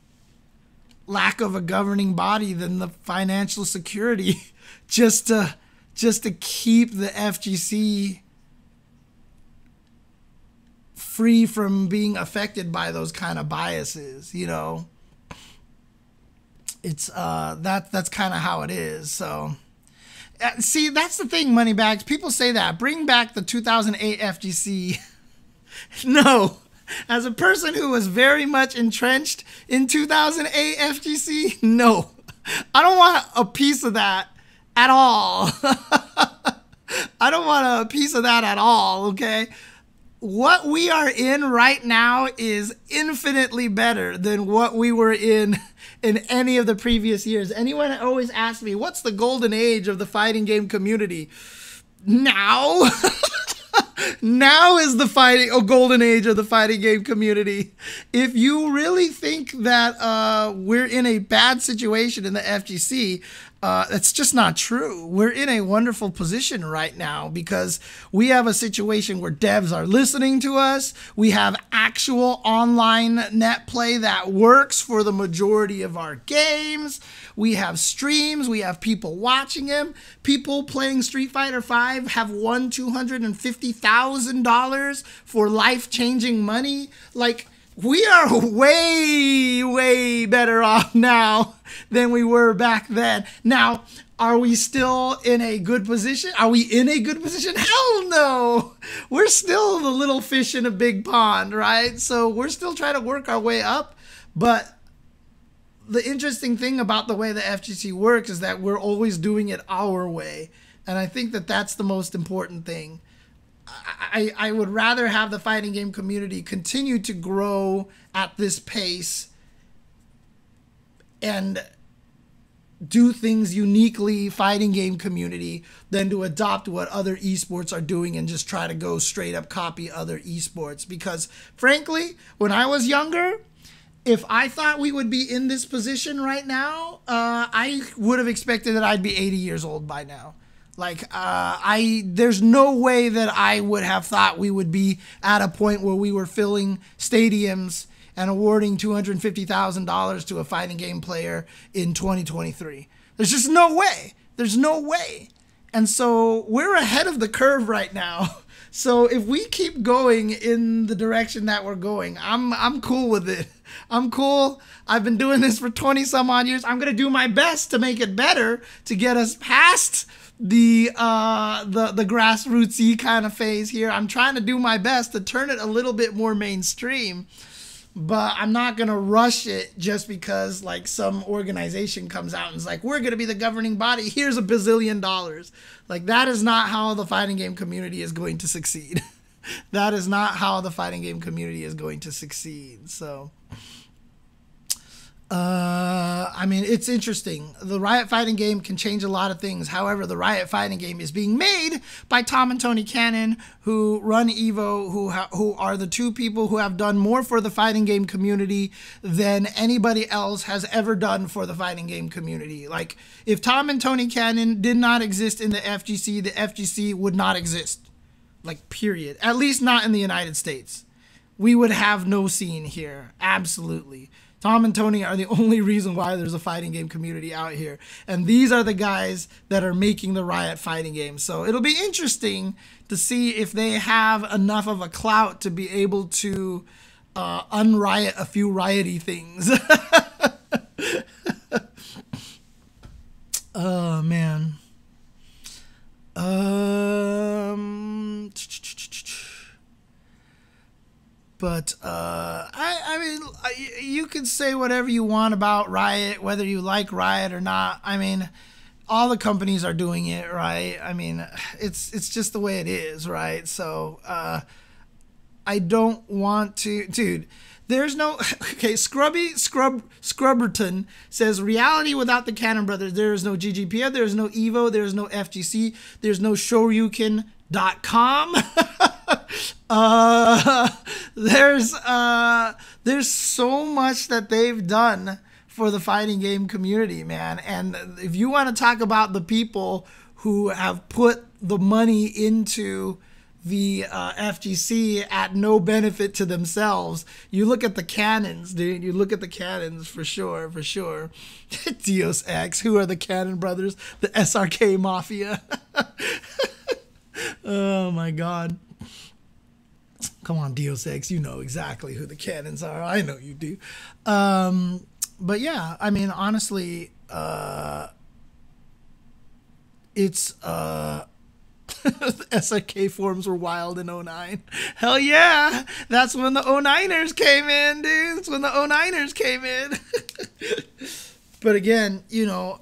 lack of a governing body than the financial security just to just to keep the FGC free from being affected by those kind of biases, you know. it's uh that that's kind of how it is. So uh, see, that's the thing, Moneybags. People say that bring back the 2008 FGC. no, as a person who was very much entrenched in 2008 FGC, no, I don't want a piece of that at all. I don't want a piece of that at all. Okay, what we are in right now is infinitely better than what we were in in any of the previous years. Anyone always asks me, what's the golden age of the fighting game community? Now. now is the fighting a golden age of the fighting game community. If you really think that uh, we're in a bad situation in the FGC, uh, that's just not true. We're in a wonderful position right now because we have a situation where devs are listening to us. We have actual online net play that works for the majority of our games. We have streams. We have people watching them. People playing Street Fighter V have won $250,000 for life changing money. Like, we are way, way better off now than we were back then. Now, are we still in a good position? Are we in a good position? Hell no. We're still the little fish in a big pond, right? So we're still trying to work our way up. But the interesting thing about the way the FGC works is that we're always doing it our way. And I think that that's the most important thing. I, I would rather have the fighting game community continue to grow at this pace and do things uniquely fighting game community than to adopt what other esports are doing and just try to go straight up copy other esports. Because frankly when i was younger if i thought we would be in this position right now uh, i would have expected that i'd be 80 years old by now like uh, I, there's no way that I would have thought we would be at a point where we were filling stadiums and awarding two hundred fifty thousand dollars to a fighting game player in 2023. There's just no way. There's no way. And so we're ahead of the curve right now. So if we keep going in the direction that we're going, I'm I'm cool with it. I'm cool. I've been doing this for 20 some odd years. I'm gonna do my best to make it better to get us past the uh the the grassrootsy kind of phase here. I'm trying to do my best to turn it a little bit more mainstream, but I'm not gonna rush it just because like some organization comes out and is like, we're gonna be the governing body. Here's a bazillion dollars. Like that is not how the fighting game community is going to succeed. that is not how the fighting game community is going to succeed. So. Uh, I mean, it's interesting. The Riot Fighting game can change a lot of things. However, the Riot Fighting game is being made by Tom and Tony Cannon, who run Evo, who who are the two people who have done more for the fighting game community than anybody else has ever done for the fighting game community. Like, if Tom and Tony Cannon did not exist in the FGC, the FGC would not exist. Like, period. At least not in the United States. We would have no scene here. Absolutely. Tom and Tony are the only reason why there's a fighting game community out here. And these are the guys that are making the Riot fighting game. So it'll be interesting to see if they have enough of a clout to be able to uh, unriot a few rioty things. oh, man. Um. But uh, I, I mean, you can say whatever you want about Riot, whether you like Riot or not. I mean, all the companies are doing it, right? I mean, it's it's just the way it is, right? So uh, I don't want to, dude. There's no okay. Scrubby Scrub Scrubberton says reality without the Cannon Brothers. There is no GGPO. There is no Evo. There is no FGC. There's no Shoryuken.com. uh, there's uh, there's so much that they've done for the fighting game community, man. And if you want to talk about the people who have put the money into the uh, FGC at no benefit to themselves. You look at the cannons, dude. You look at the cannons for sure, for sure. Deus Ex, who are the Cannon brothers? The SRK Mafia. oh my God. Come on, Deus Ex, you know exactly who the cannons are. I know you do. Um, but yeah, I mean, honestly, uh, it's uh, SRK forums were wild in 09. Hell yeah, that's when the 09ers came in, dude. That's when the 09ers came in. but again, you know,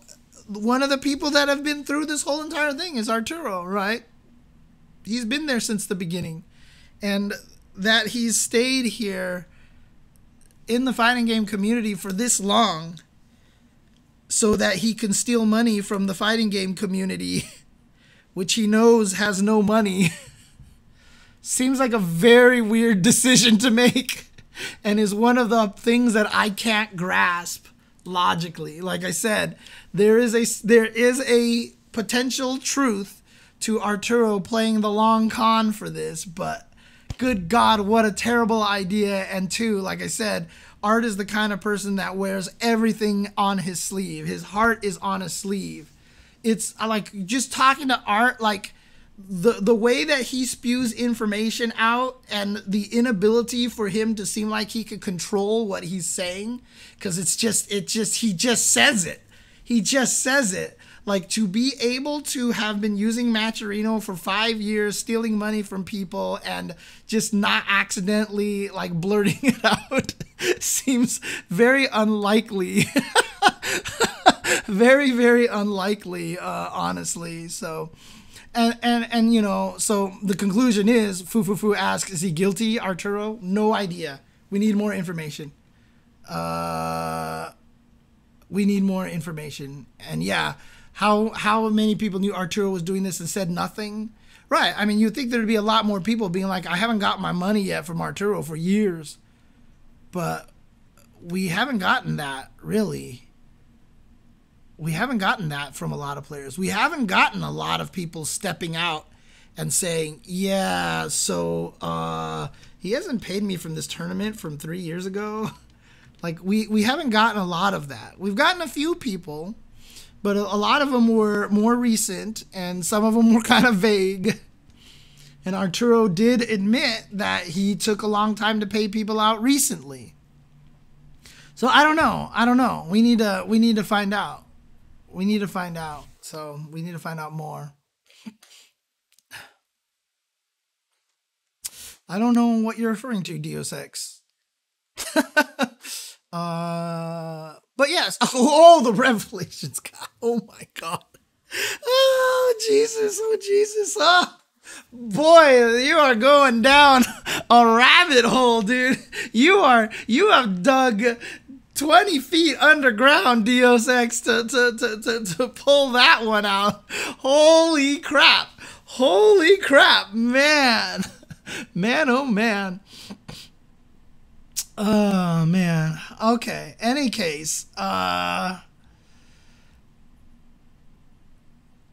one of the people that have been through this whole entire thing is Arturo, right? He's been there since the beginning. And that he's stayed here in the fighting game community for this long so that he can steal money from the fighting game community, which he knows has no money, seems like a very weird decision to make and is one of the things that I can't grasp logically. Like I said, there is a there is a potential truth to Arturo playing the long con for this, but good God, what a terrible idea. And two, like I said, Art is the kind of person that wears everything on his sleeve. His heart is on a sleeve. It's like just talking to Art, like the the way that he spews information out and the inability for him to seem like he could control what he's saying because it's just it just he just says it he just says it like to be able to have been using Matcherino for five years, stealing money from people, and just not accidentally like blurting it out seems very unlikely. very, very unlikely, uh, honestly. So, and and and you know, so the conclusion is, Fufufu asks, is he guilty, Arturo? No idea. We need more information. Uh, we need more information. And yeah, how how many people knew Arturo was doing this and said nothing? Right. I mean, you'd think there'd be a lot more people being like, I haven't got my money yet from Arturo for years. But we haven't gotten that, really. We haven't gotten that from a lot of players. We haven't gotten a lot of people stepping out and saying, yeah, so uh, he hasn't paid me from this tournament from three years ago. like, we, we haven't gotten a lot of that. We've gotten a few people but a, lot of them were more recent and some of them were kind of vague. And Arturo did admit that he took a long time to pay people out recently. So I don't know. I don't know. We need to we need to find out. We need to find out. So we need to find out more. I don't know what you're referring to, Deus Ex. uh but yes, all the revelations. God, oh my God. Oh, Jesus. Oh, Jesus. Oh, boy, you are going down a rabbit hole, dude. You are, you have dug 20 feet underground, Deus Ex, to, to, to, to, to pull that one out. Holy crap. Holy crap, man. Man, oh man. Oh man. Okay. Any case, uh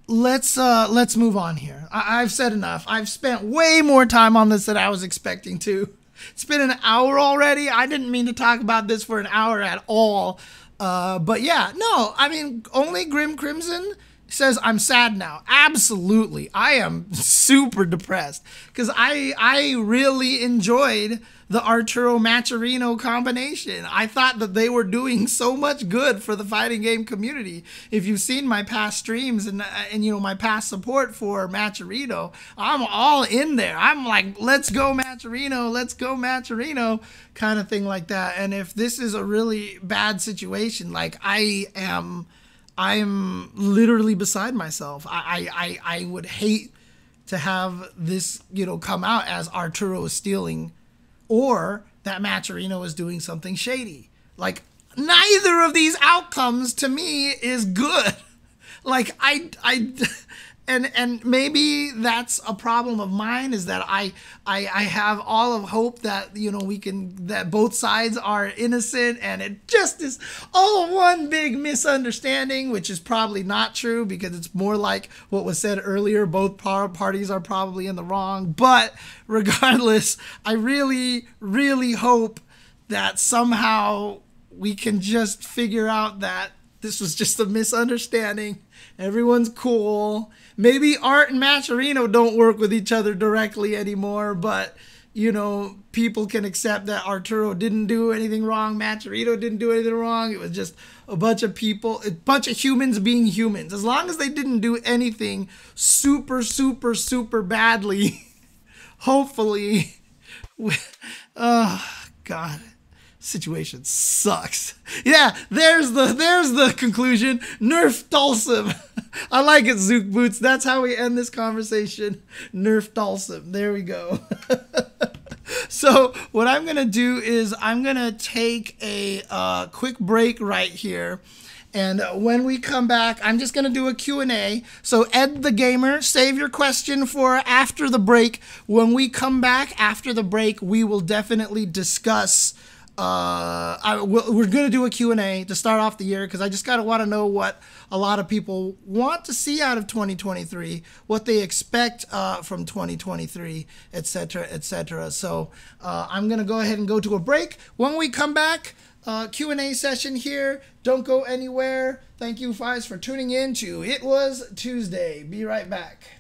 let's uh let's move on here. I- have said enough. I've spent way more time on this than I was expecting to. It's been an hour already. I didn't mean to talk about this for an hour at all. Uh, but yeah, no, I mean, only Grim Crimson says I'm sad now. Absolutely. I am super depressed because I I really enjoyed the Arturo Matcherino combination. I thought that they were doing so much good for the fighting game community. If you've seen my past streams and uh, and you know my past support for Matcherino, I'm all in there. I'm like, let's go Matcherino, let's go Matcherino, kind of thing like that. And if this is a really bad situation, like I am I'm literally beside myself. I, I, I would hate to have this, you know, come out as Arturo is stealing or that Matcherino is doing something shady. Like, neither of these outcomes to me is good. Like, I, I, and and maybe that's a problem of mine is that I, I I have all of hope that you know we can that both sides are innocent and it just is all one big misunderstanding which is probably not true because it's more like what was said earlier. Both parties are probably in the wrong. But regardless I really really hope that somehow we can just figure out that this was just a misunderstanding. Everyone's cool maybe Art and Matcherino don't work with each other directly anymore, but you know, people can accept that Arturo didn't do anything wrong, Matt didn't do anything wrong. It was just a bunch of people, a bunch of humans being humans. As long as they didn't do anything super, super, super badly, hopefully, oh, God situation sucks. Yeah, there's the there's the conclusion. Nerf Dhalsim. I like it, Zook Boots. That's how we end this conversation. Nerf Dhalsim. There we go. so what I'm gonna do is I'm gonna take a uh, quick break right here. And when we come back, I'm just going to do a Q&A. So Ed the Gamer, save your question for after the break. When we come back after the break, we will definitely discuss uh, I, we're going to do a Q&A to start off the year because I just got to want to know what a lot of people want to see out of 2023, what they expect uh, from 2023, etc., etc. So uh, I'm going to go ahead and go to a break. When we come back, uh, Q&A session here. Don't go anywhere. Thank you, guys, for tuning in to It Was Tuesday. Be right back.